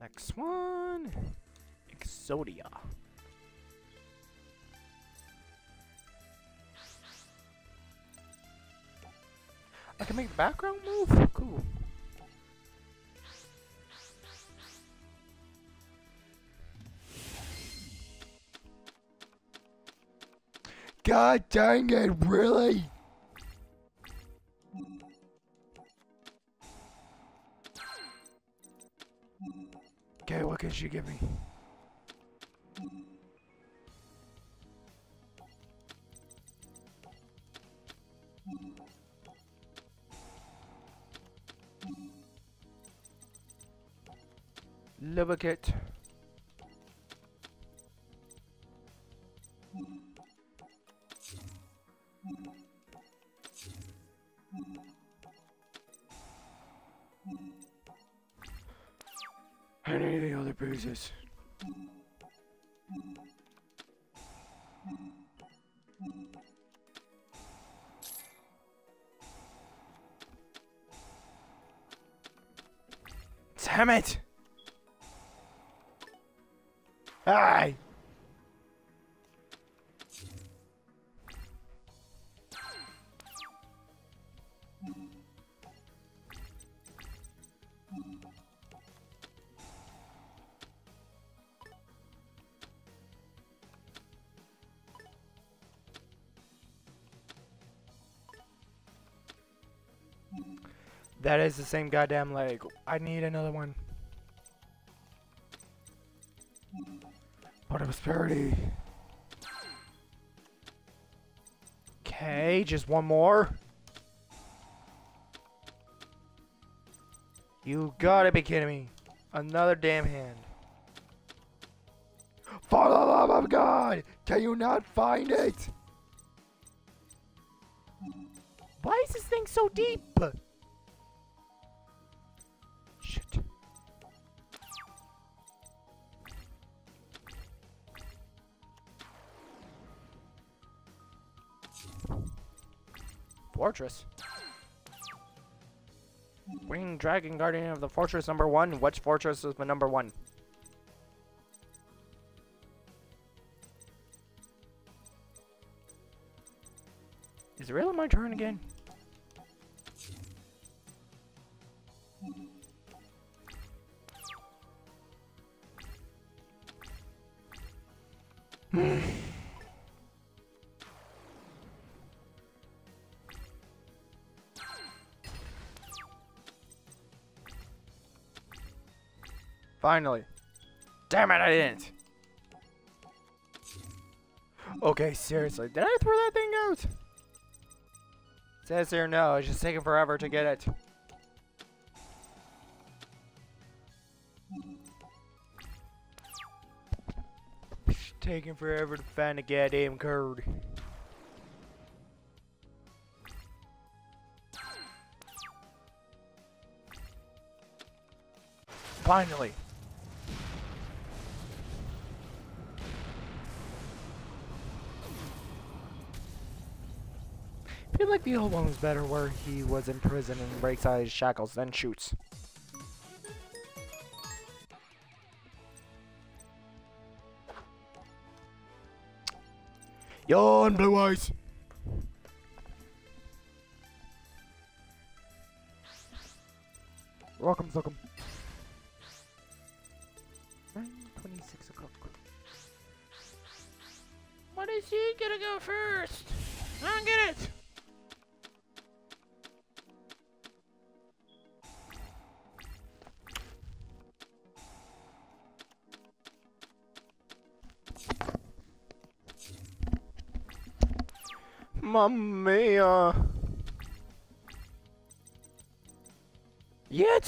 A: Next one. Exodia. I can make the background move? Cool. God dang it, really? Okay, what can she give me? Lubricate. And any other bruises. Damn it! That is the same goddamn leg. I need another one. Pot of Prosperity. Okay, just one more. You gotta be kidding me. Another damn hand.
B: For the love of God, can you not find it?
A: Why is this thing so deep? Fortress. Winged Dragon Guardian of the Fortress number one. Which fortress is the number one? Is it really my turn again? Finally. Damn it, I didn't. Okay, seriously. Did I throw that thing out? It Says here no, it's just taking forever to get it. It's taking forever to find a goddamn code. Finally. I feel like the old one was better where he was in prison and breaks out his shackles, then shoots.
B: Yawn, Blue Eyes.
A: Welcome, welcome. 926 o'clock. What is he gonna go first? I don't get it. Mamma mia. Yet?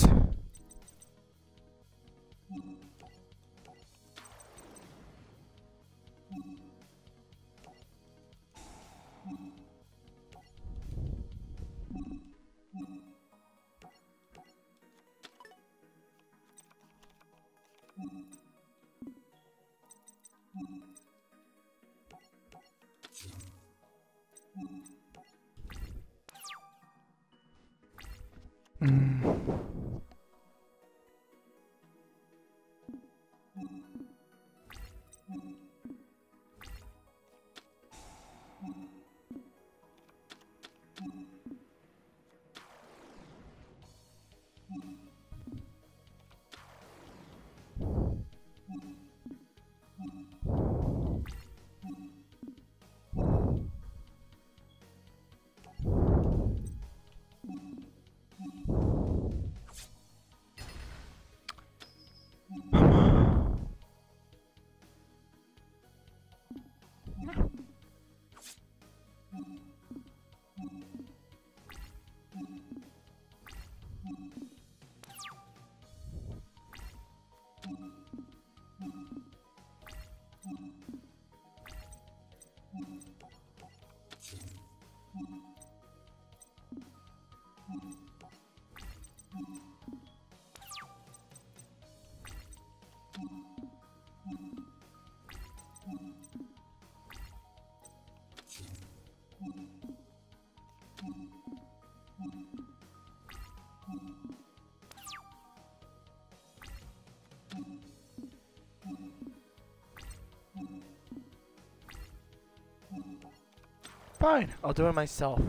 C: Fine, I'll do it myself.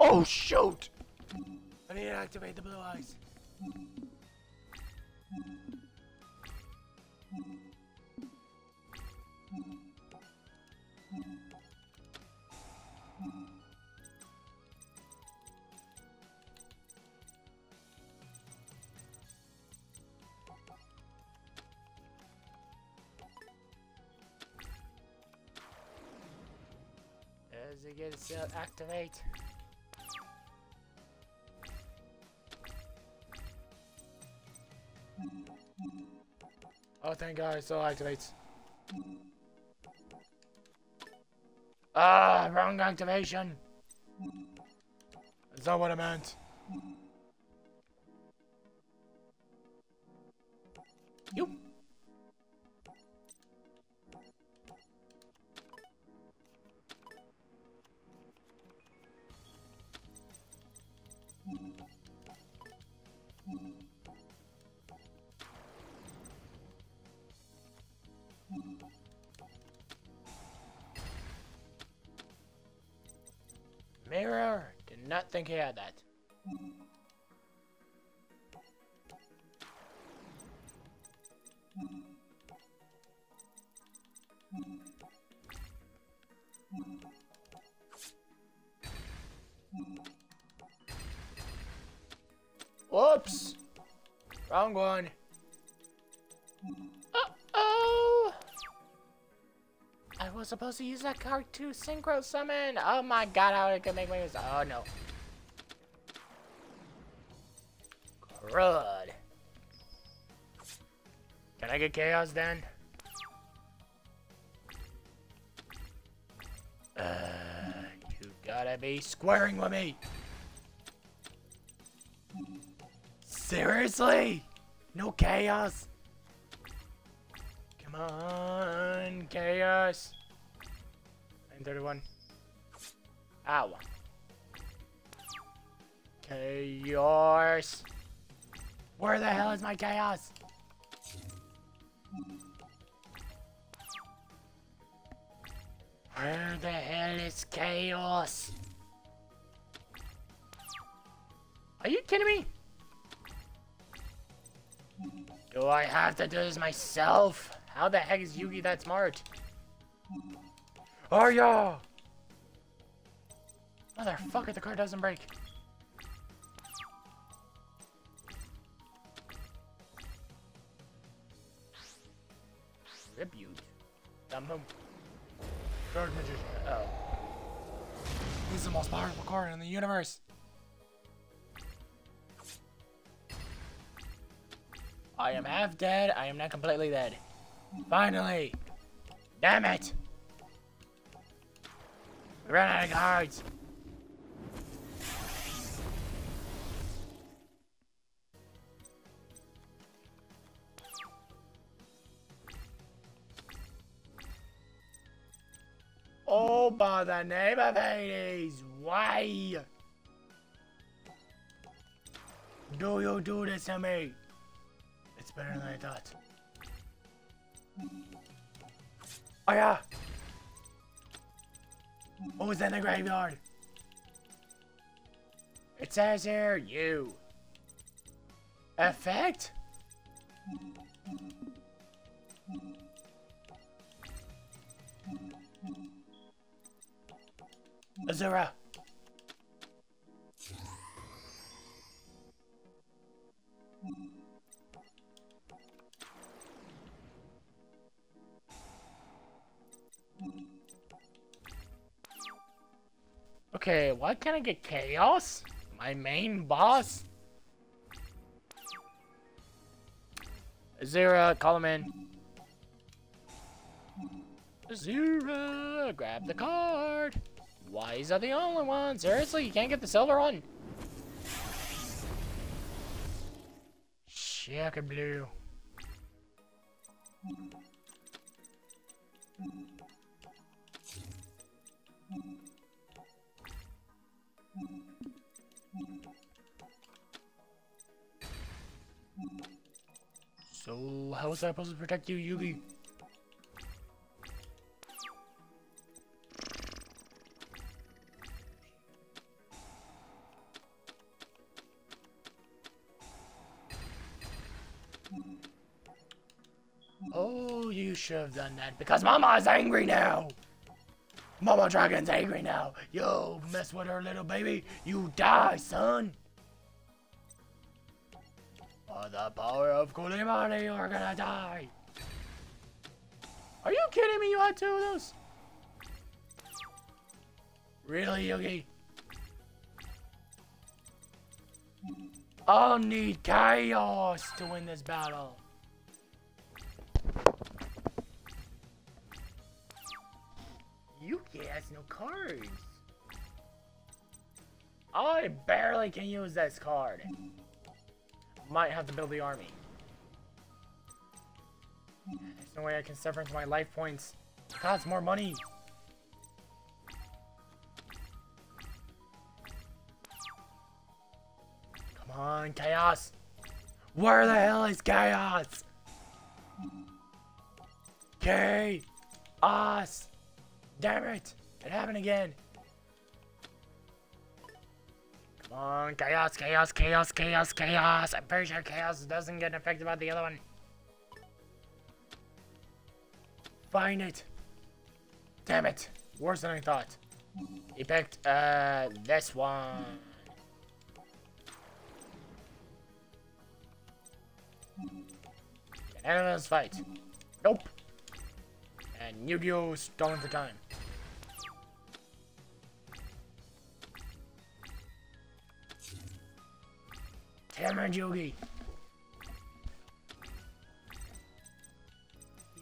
C: Oh shoot!
A: I need to activate the blue eyes. Gets uh, activate. Oh, thank God, it still activates. Ah, wrong activation. That's not what I meant. Not think that. Whoops! Wrong one. Uh-oh! I was supposed to use that card to synchro summon. Oh my god, how it could make me use. Oh no. Crud. Can I get chaos then? Uh, you gotta be squaring with me. Seriously? No chaos? Come on, chaos. 931. Ow. Chaos. Where the hell is my chaos? Where the hell is chaos? Are you kidding me? Do I have to do this myself? How the heck is Yugi that smart? Are ya? Motherfucker, the car doesn't break. Dumb home. Dark magician. Oh. He's the most powerful card in the universe. I am half dead. I am not completely dead. Finally. Damn it. We ran out of cards. By the name of Hades, why do you do this to me? It's better than I thought. Oh yeah! What was in the graveyard? It says here, you. Effect? Azura. Okay, why can't I get Chaos? My main boss? Azura, call him in. Azura, grab the card. Why is that the only one? Seriously, you can't get the silver one? Shaka blue. So, how was I supposed to protect you, Yugi? Oh, you should have done that because Mama's angry now. Mama Dragon's angry now. Yo, mess with her little baby, you die, son. By the power of Kulimani, you're gonna die. Are you kidding me? You had two of those? Really, Yugi? I'll need chaos to win this battle. Has no cards. I barely can use this card. Might have to build the army. There's no way I can severance my life points. Costs more money. Come on, Chaos. Where the hell is Chaos? Chaos. Damn it! It happened again. Come on, chaos, chaos, chaos, chaos, chaos. I'm pretty sure chaos doesn't get affected by the other one. Find it. Damn it. Worse than I thought. He picked, uh, this one. Animals fight. Nope. And Yu-Gi-Oh! Stalling for time. Hammer Yugi.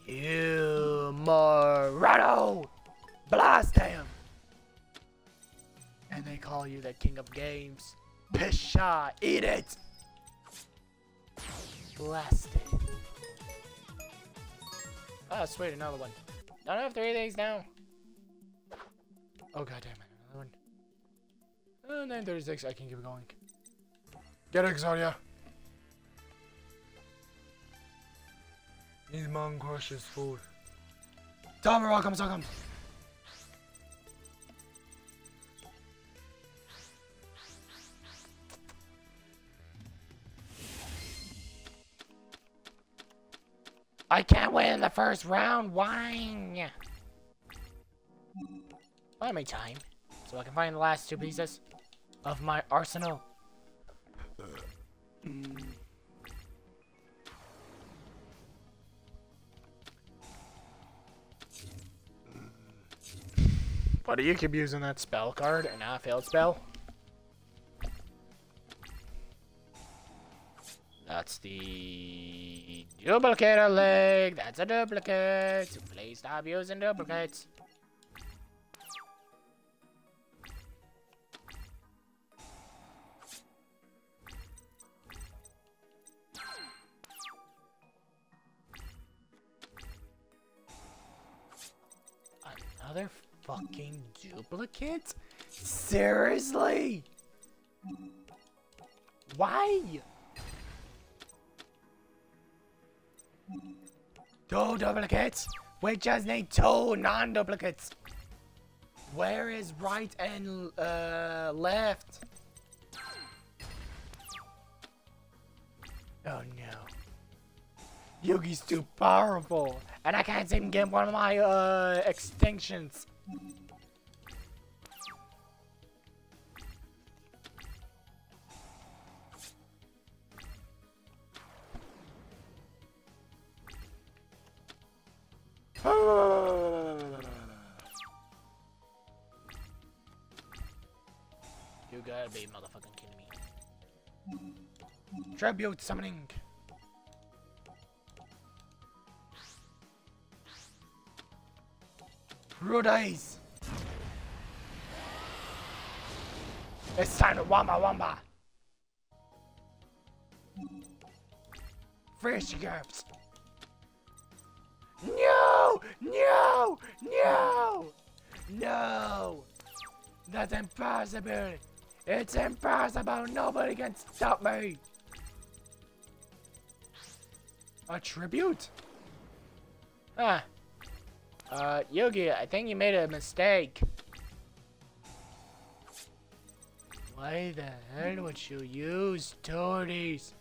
A: You Morado! Blast him! And they call you the king of games. Pisha, eat it! Blast it. Ah, sweet, another one. I don't have three of these now. Oh god damn it, another one. Oh, 936, I can keep going. Get it, Exodia. These man crushes food. Tamara, come, come. I can't win the first round. Why? Buy me time, so I can find the last two pieces of my arsenal. But you keep using that spell card and a failed spell. That's the duplicator leg. That's a duplicate. Please stop using duplicates. Another fucking duplicate? Seriously? Why? Two duplicates? We just need two non-duplicates. Where is right and uh, left? Oh no. Yugi's too powerful. And I can't even get one of my uh, extinctions. You gotta be motherfucking kidding me. Tribute summoning. Rude eyes. It's time to wamba wamba. Fish gaps. No! No! No! No! That's impossible! It's impossible! Nobody can stop me! A tribute? Huh. Uh, Yugi, I think you made a mistake. Why the hell would you use toadies?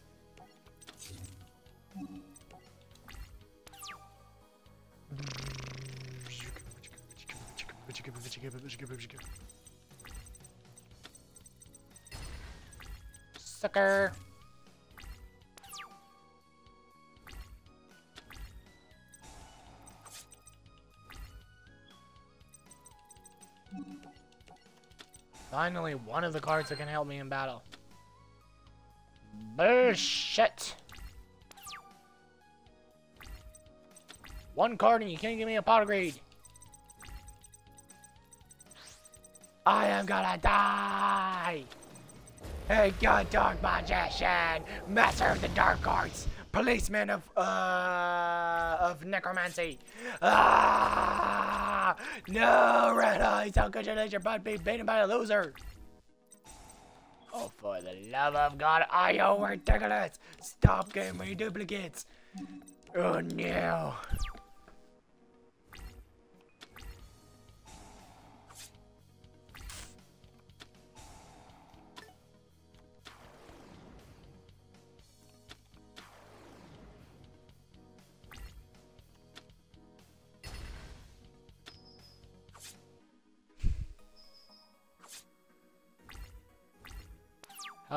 A: Sucker. Finally, one of the cards that can help me in battle. Bullshit. One card and you can't give me a pot grade. I am gonna die! Hey, good dark magician! Master of the dark arts! Policeman of, uh, of necromancy! Ah! No, Red Eyes! How could you let your butt be beaten by a loser? Oh, for the love of God, are you ridiculous? Stop giving me duplicates! Oh, no!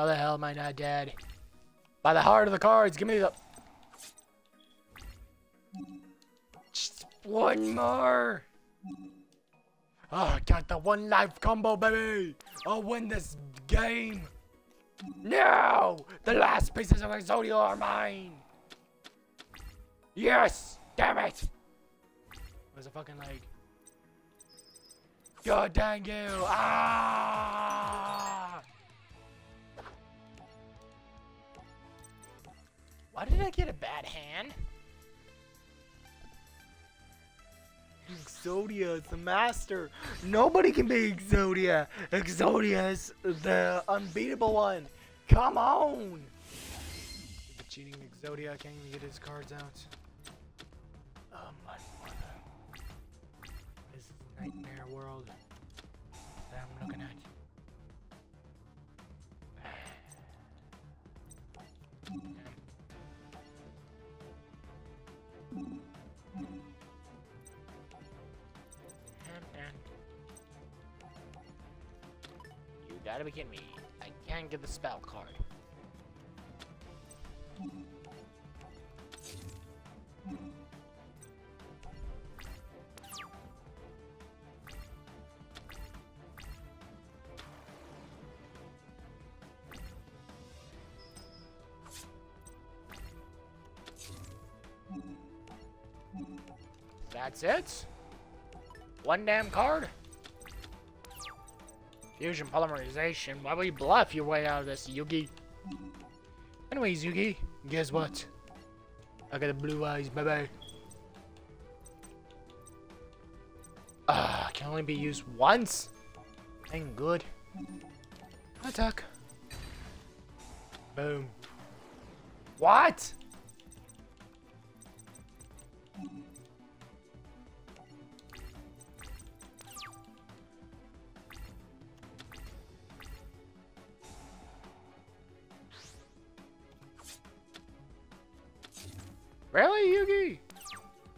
A: How the hell am I not dead? By the heart of the cards, give me the... Just one more! Oh, I got the one life combo, baby! I'll win this game! No! The last pieces of Exodia are mine! Yes! Damn it! Where's a fucking leg? God dang you! Ah! Why did I get a bad hand? Exodia is the master. Nobody can be Exodia. Exodia is the unbeatable one. Come on. The cheating Exodia can't even get his cards out. Oh my mother. This nightmare world that I'm looking at. Gotta be kidding me. I can't get the spell card. That's it? One damn card? Fusion polymerization. Why would you bluff your way out of this, Yugi? Anyways, Yugi, guess what? I got the blue eyes, baby. Ah, can only be used once? Ain't good. Attack. Boom. What? Really, Yugi?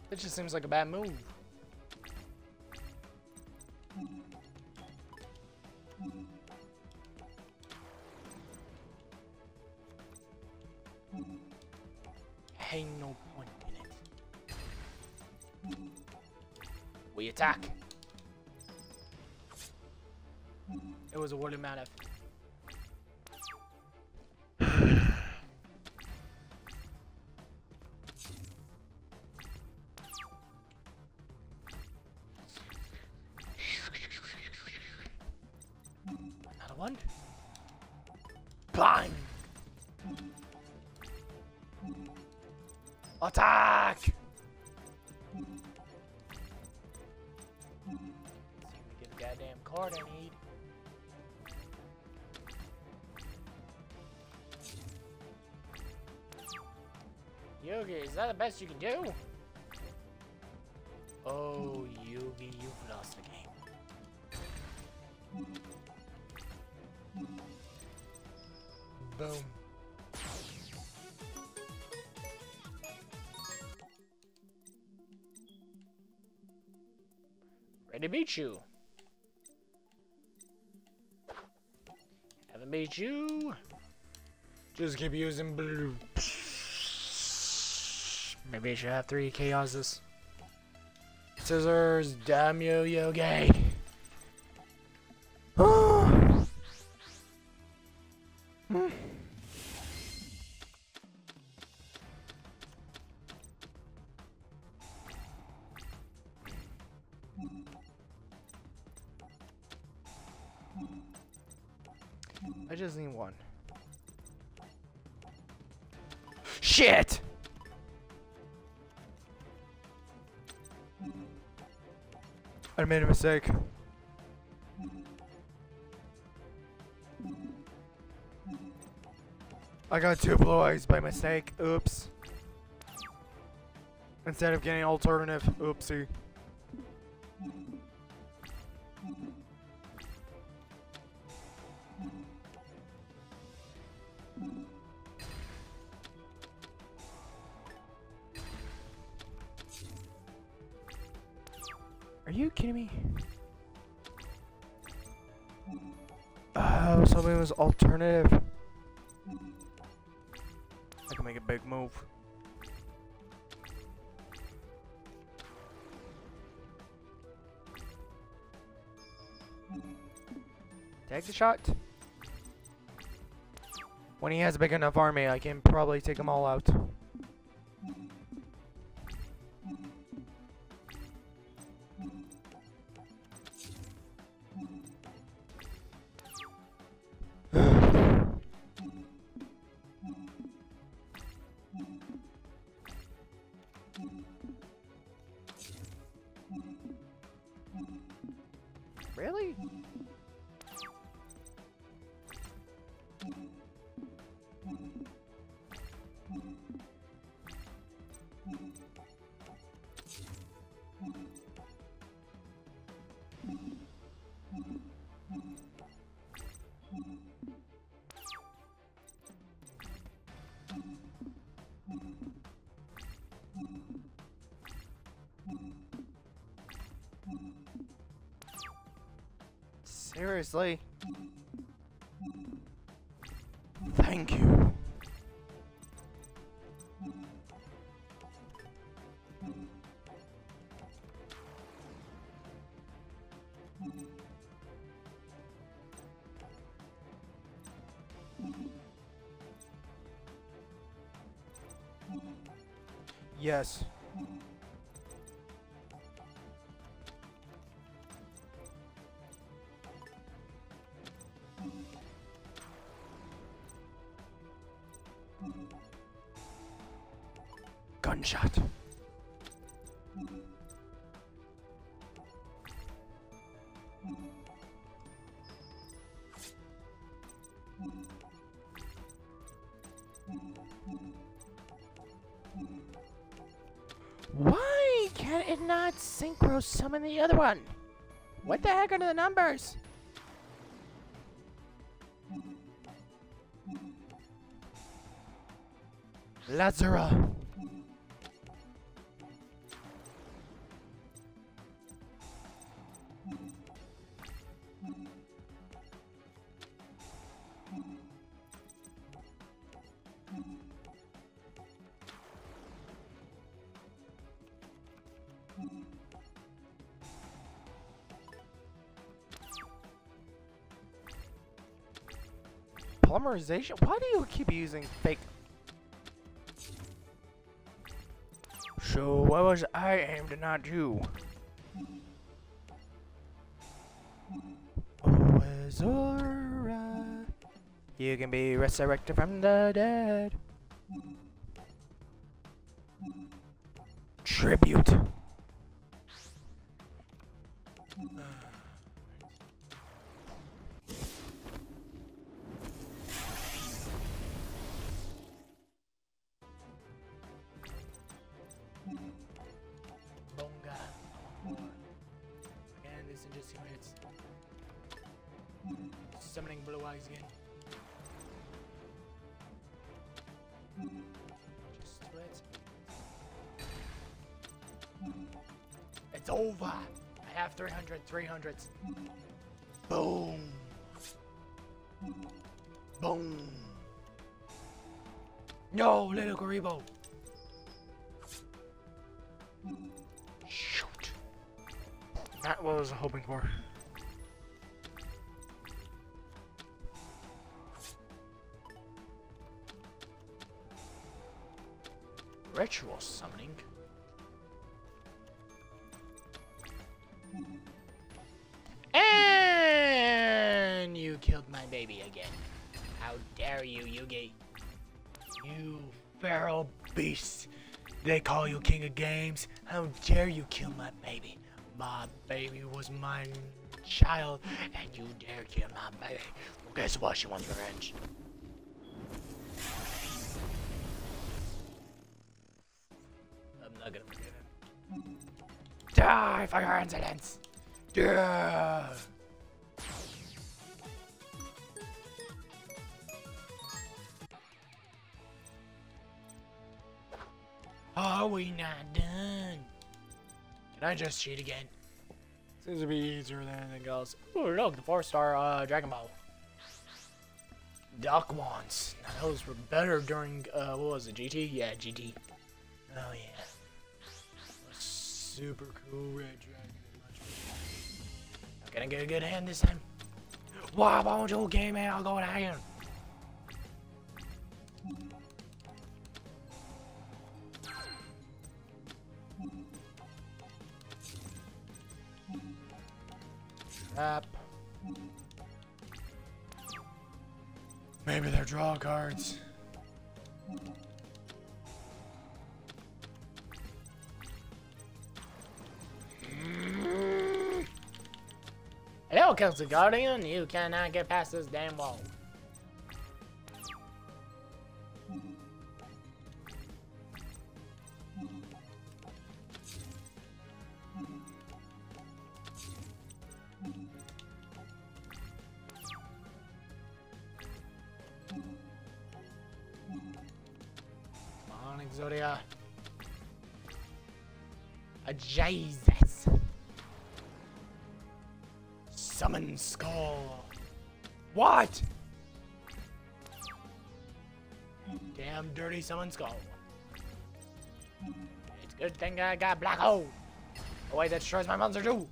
A: That just seems like a bad move. Ain't no point in it. We attack. It was a word Another
D: the best you can do? Oh, Yugi, you've lost the game. Boom. Ready to beat you. Haven't beat you. Just keep using blue. Maybe I should have three chaoses. Scissors, damn you,
A: Yugi. Mistake. I got two blue eyes by mistake. Oops. Instead of getting alternative. Oopsie. The shot. When he has a big enough army, I can probably take them all out. Seriously? Thank you. Yes. Not synchro summon the other one? What the heck are the numbers? Lazara. Why do you keep using fake? So what was I aimed and not you? Oh, Azora, you can be resurrected from the dead. Tribute. 300s. Boom! Boom! No, little Kuriboh! Shoot! That was hoping for. Ritual summoning? Baby again. How dare you, Yugi? You feral beast. They call you king of games. How dare you kill my baby? My baby was my child, and you dare kill my baby. Well, guess what? She wants revenge. I'm not gonna forgive him. Die for your insolence! Yeah! Are we not done? Can I just cheat again? Seems to be easier than anything else. Oh look, the four star uh, Dragon Ball. Duck wands. Now those were better during uh, what was it? GT? Yeah, GT. Oh yeah. Super cool red dragon. Not gonna get a good hand this time. Why won't you me a good hand? Trap. Maybe they're draw cards. Hello, Celtic Guardian. You cannot get past this damn wall. Dirty Summon It's a good thing I got Black Hole. The way that destroys my monster too.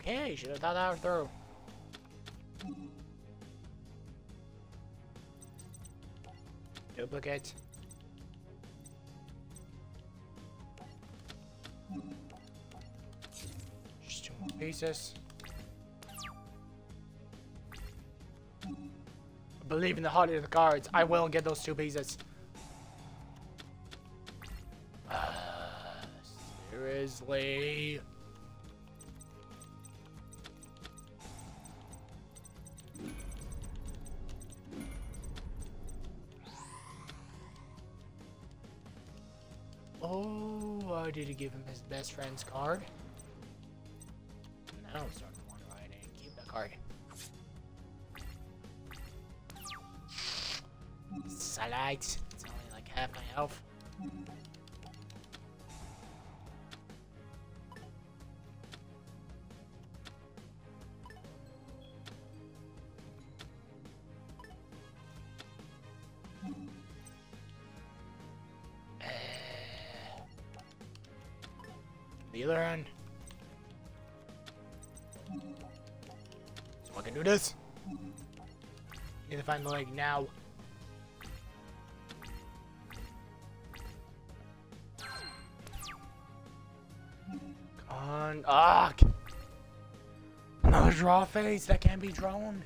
A: Okay, should have thought that through. Duplicate. Just two more pieces. Believe in the heart of the cards. I will get those two pieces. Uh, seriously. Oh, why did he give him his best friend's card? Now I'm starting to wonder why I didn't keep that card. Salite. It's only like half my health. The other. So I can do this. Need to find the leg now. Ah! Another draw face that can't be drawn.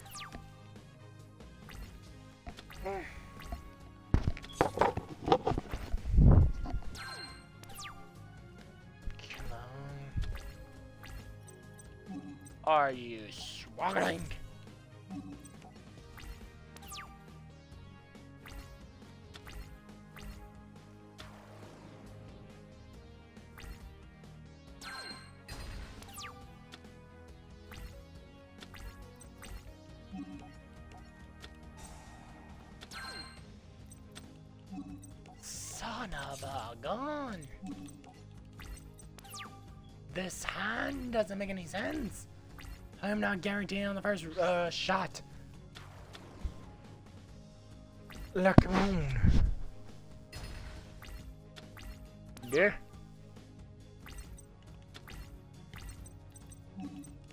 A: Doesn't make any sense. I am not guaranteeing on the first uh, shot. Lacoon. Yeah.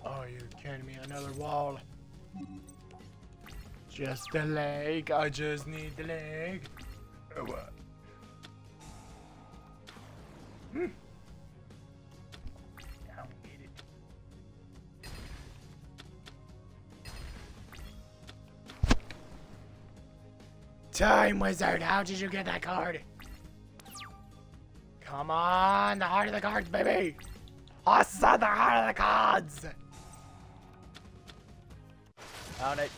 A: Are you kidding me? Another wall. Just the leg. I just need the leg. Time Wizard, how did you get that card? Come on, the heart of the cards, baby! Said the heart of the cards! Found it.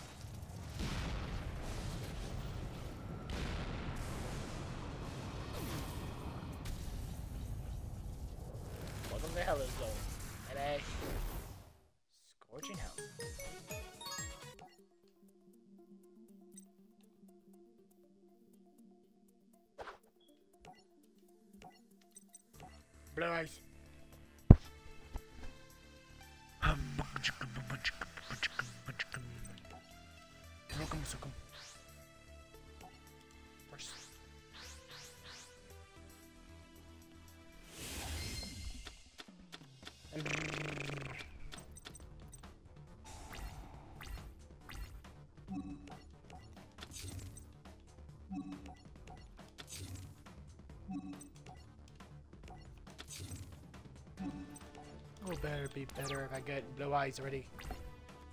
A: Get blue eyes already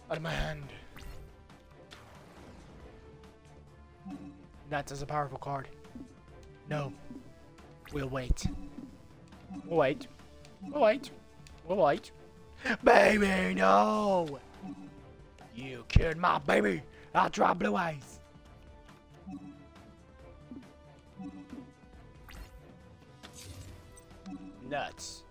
A: out of my hand. That's is a powerful card. No. We'll wait. We'll wait. We'll wait. We'll wait. Baby, no! You killed my baby! I'll try blue eyes! Nuts.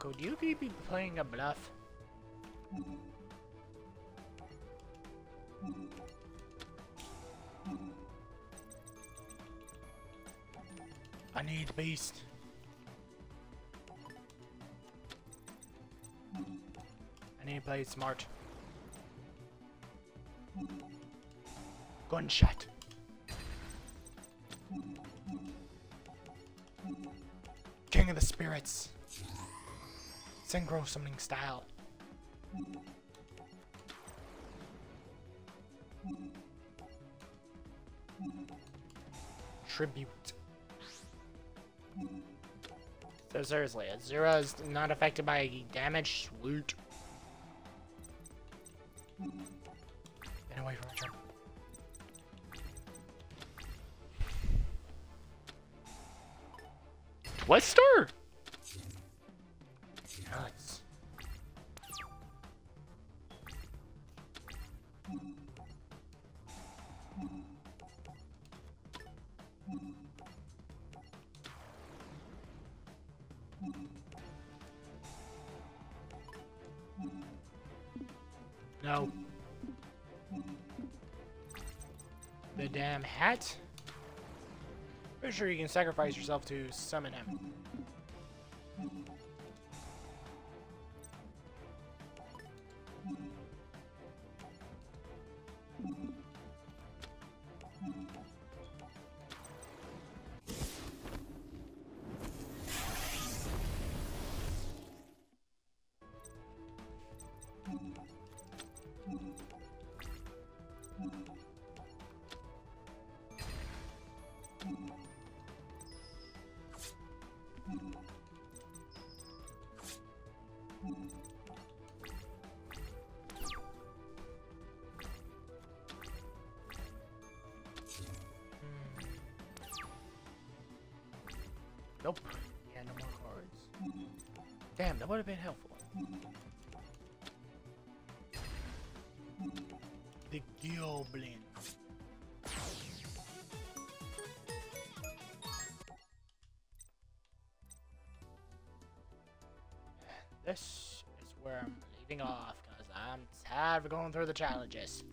A: Could you be playing a bluff? I need beast. I need to play smart. Gunshot. King of the spirits. Synchro summoning style. Tribute. So seriously, Azura is not affected by damage? Sweet. Get away from her. Twister? Hat? Pretty sure you can sacrifice yourself to summon him. been helpful. The goblin. This is where I'm leaving off, because I'm tired of going through the challenges.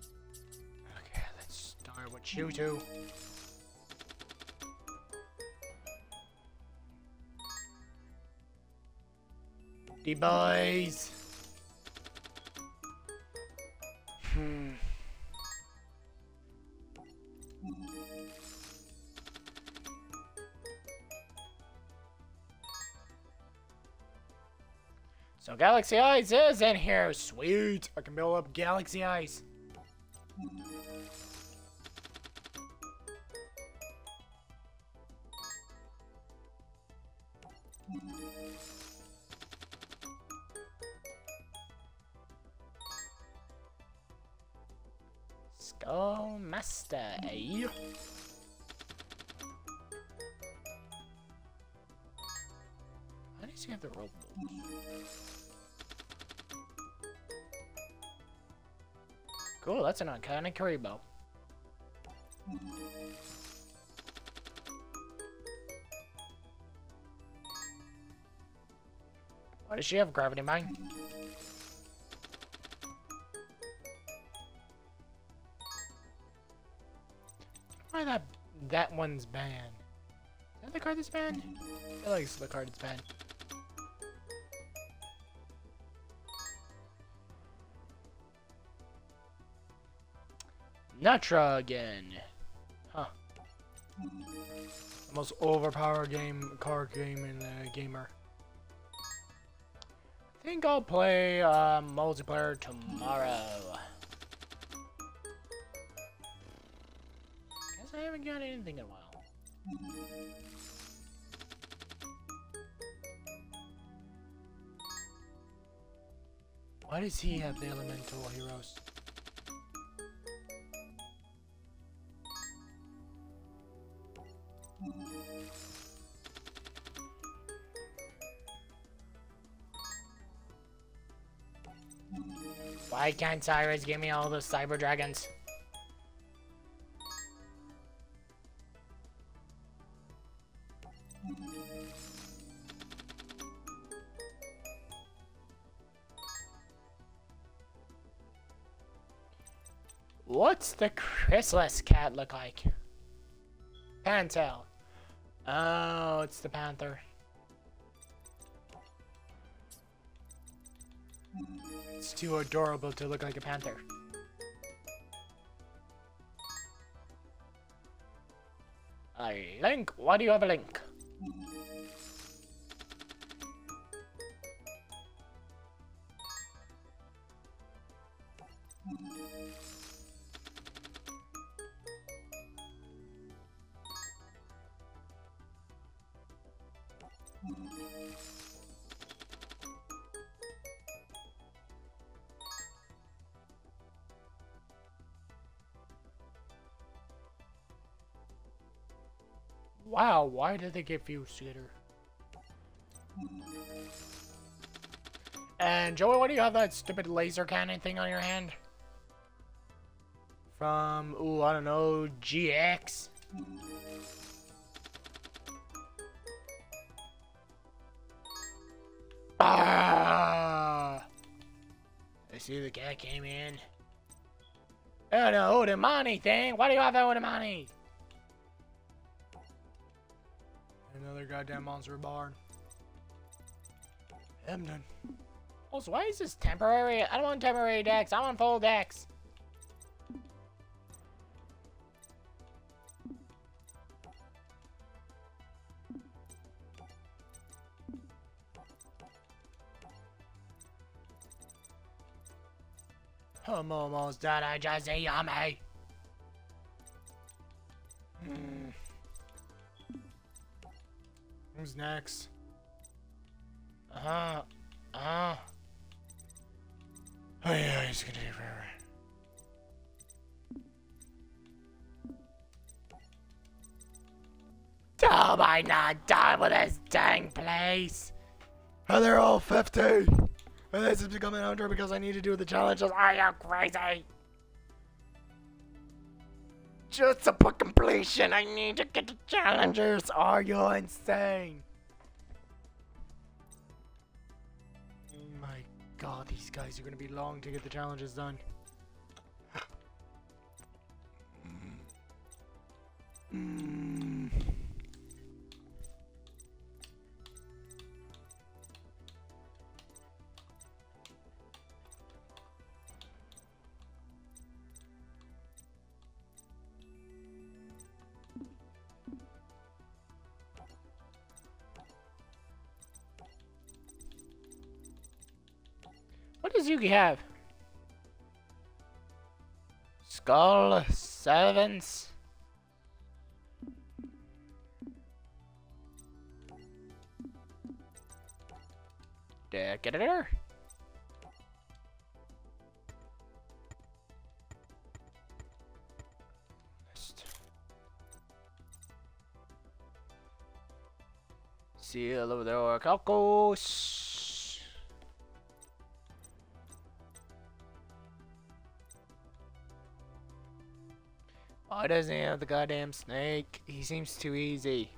A: Okay, let's start with you two. Boys. Hmm. So Galaxy Eyes is in here. Sweet. I can build up Galaxy Eyes. Skull Master, eh? How does he have the rope Cool, that's an uncanny Kuriboh. Why does she have gravity mine? That one's banned? Is that the card that's banned? I feel like it's the card that's banned. Natra again. Huh. The most overpowered game card game in the gamer. I think I'll play uh, multiplayer tomorrow. I haven't got anything in a while. Why does he have the elemental heroes? Why can't Syrus give me all those cyber dragons? The Chrysalis cat look like? Pantail. Oh, it's the panther. It's too adorable to look like a panther. A link? Why do you have a link? Why did they give you Skitter? And Joey, why do you have that stupid laser cannon thing on your hand? From, ooh, I don't know, GX? Ah! I see the cat came in. Oh, no, Udamani thing! Why do you have that Udamani? Another goddamn monster barn. I'm done. Also, why is this temporary? I don't want temporary decks. I want full decks. I'm almost done. I just ate yummy. Hmm. Who's next? Uh-huh. Uh-huh. Oh yeah, he's gonna be forever. Oh, I not done with this dang place?
B: And they're all 50.
A: And this is becoming 100 because I need to do the challenges. Are you crazy? Just to put completion, I need to get the challengers. Are you insane? Oh my god, these guys are gonna be long to get the challenges done. Mm. Does Yugi have? Skull Sevens. Deck editor. List. Seal of the Orichalcos. Why doesn't he have the goddamn snake? He seems too easy.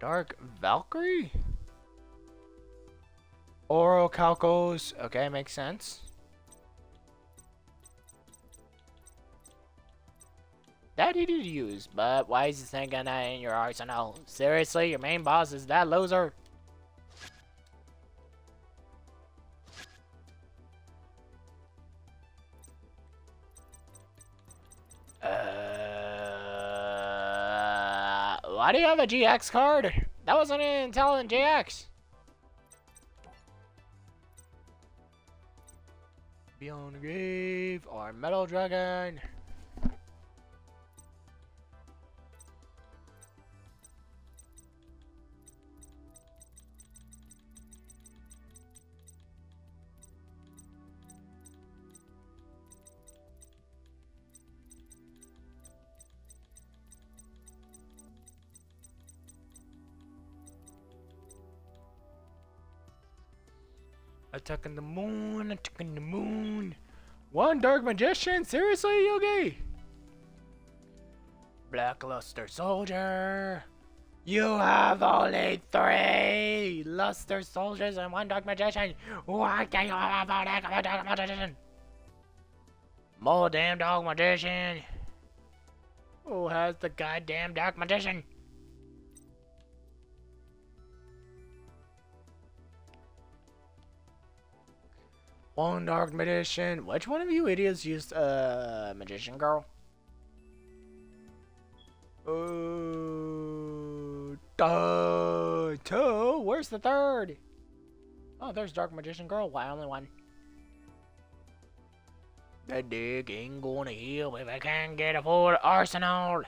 A: Dark Valkyrie? Orichalcos. Okay, makes sense. That easy to use, but why is this thing gonna in your arsenal? Seriously, your main boss is that loser? Why do you have a GX card? That wasn't an Talent GX. Beyond Grave or Metal Dragon. Attacking the moon, attacking the moon. One dark magician? Seriously, Yugi? Blackluster soldier. You have only three luster soldiers and one dark magician. Why can't you have a dark magician? More damn dark magician. Who has the goddamn dark magician? One dark magician. Which one of you idiots used uh magician girl? Uh, duh, two. Where's the third? Oh, there's dark magician girl. Why only one? That dick ain't gonna heal if I can't get a full arsenal.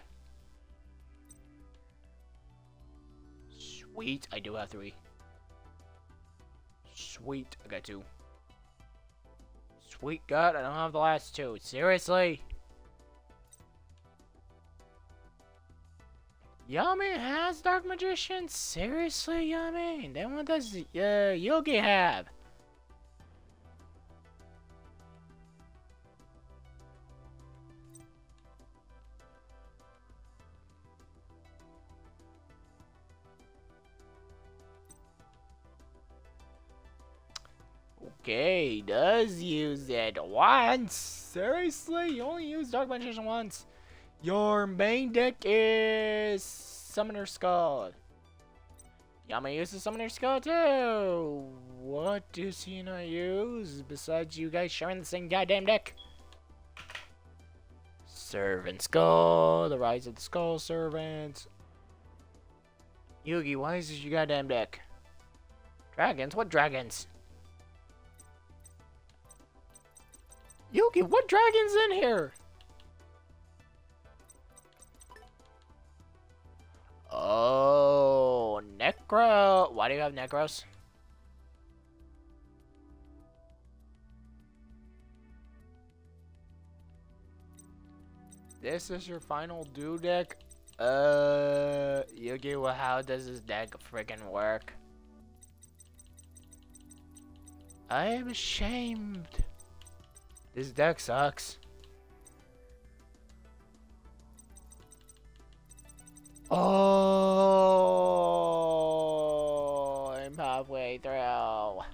A: Sweet, I do have three. Sweet, I got two. Sweet God, I don't have the last two. Seriously? Yami has Dark Magician? Seriously, Yami? Then what does uh, Yugi have? Okay, does use it once. Seriously, you only use Dark Magician once. Your main deck is Summoned Skull. Yami uses Summoned Skull too. What does he not use besides you guys sharing the same goddamn deck? Servant Skull, the Rise of the Skull Servant. Yugi, why is this your goddamn deck? Dragons? What dragons? Yugi, what dragon's in here? Oh, Necro. Why do you have Necros? This is your final do deck? Uh, Yugi, well, how does this deck freaking work? I am ashamed. This deck sucks. Oh, playthrough.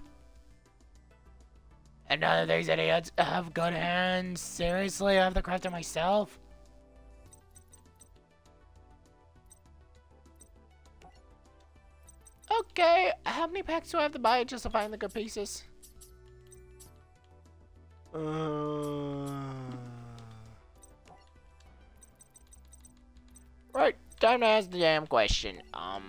A: And none of these idiots have good hands. Seriously, I have to craft it myself? Okay, how many packs do I have to buy just to find the good pieces? Uh... Right, time to ask the damn question. Um...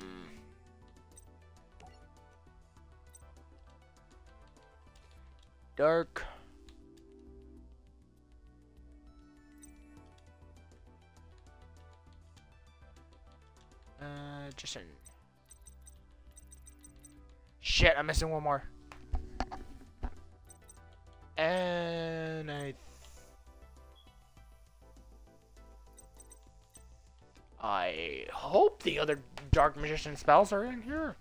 A: Dark. Uh, just. Shit, I'm missing one more. Other Dark Magician spells are in here.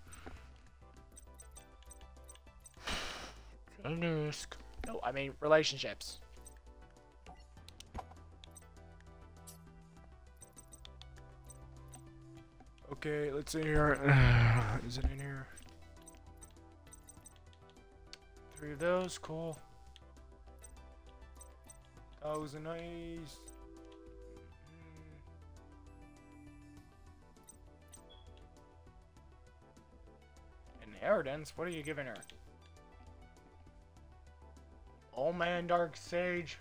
A: No, oh, I mean relationships. Okay, let's see here. Is it in here? Three of those, cool. Those are nice. Inheritance? What are you giving her? Old Man Dark Sage.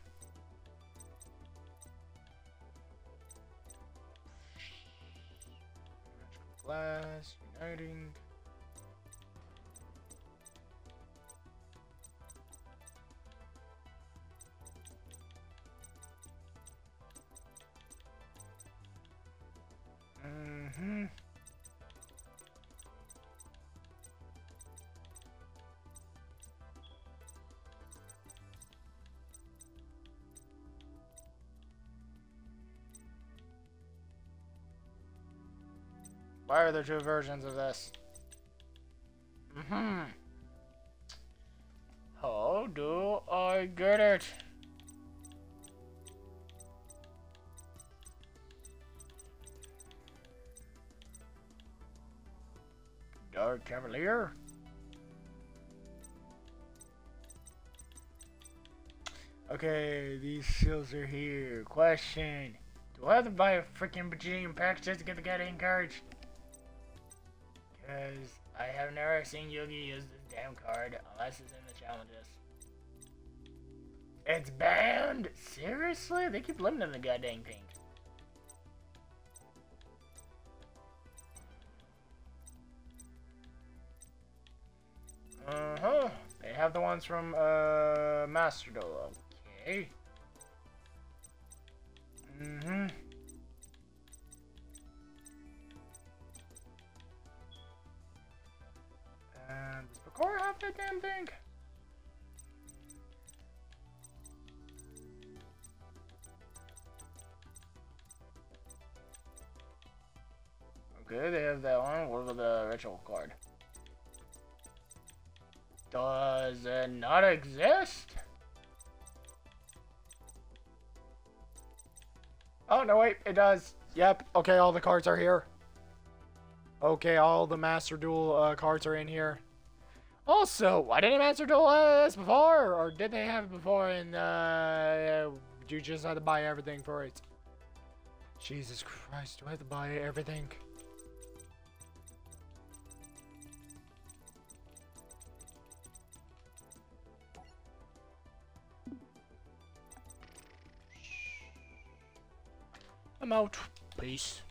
A: Are there two versions of this? Mm-hmm. How do I get it? Dark Cavalier? Okay, these seals are here. Question. Do I have to buy a freaking bajillion packs just to get the goddamn cards? Because I have never seen Yugi use this damn card unless it's in the challenges. It's banned? Seriously? They keep limiting the goddamn thing. Uh-huh. They have the ones from, uh, Master Duel. Okay. Mm-hmm. Damn thing? Okay, they have that one. What about the ritual card? Does it not exist? Oh, no, wait, it does. Yep, okay, all the cards are here. Okay, all the Master Duel uh, cards are in here. Also, why didn't Master Duel this before? Or did they have it before and uh, you just had to buy everything for it? Jesus Christ, do I have to buy everything? I'm out. Peace.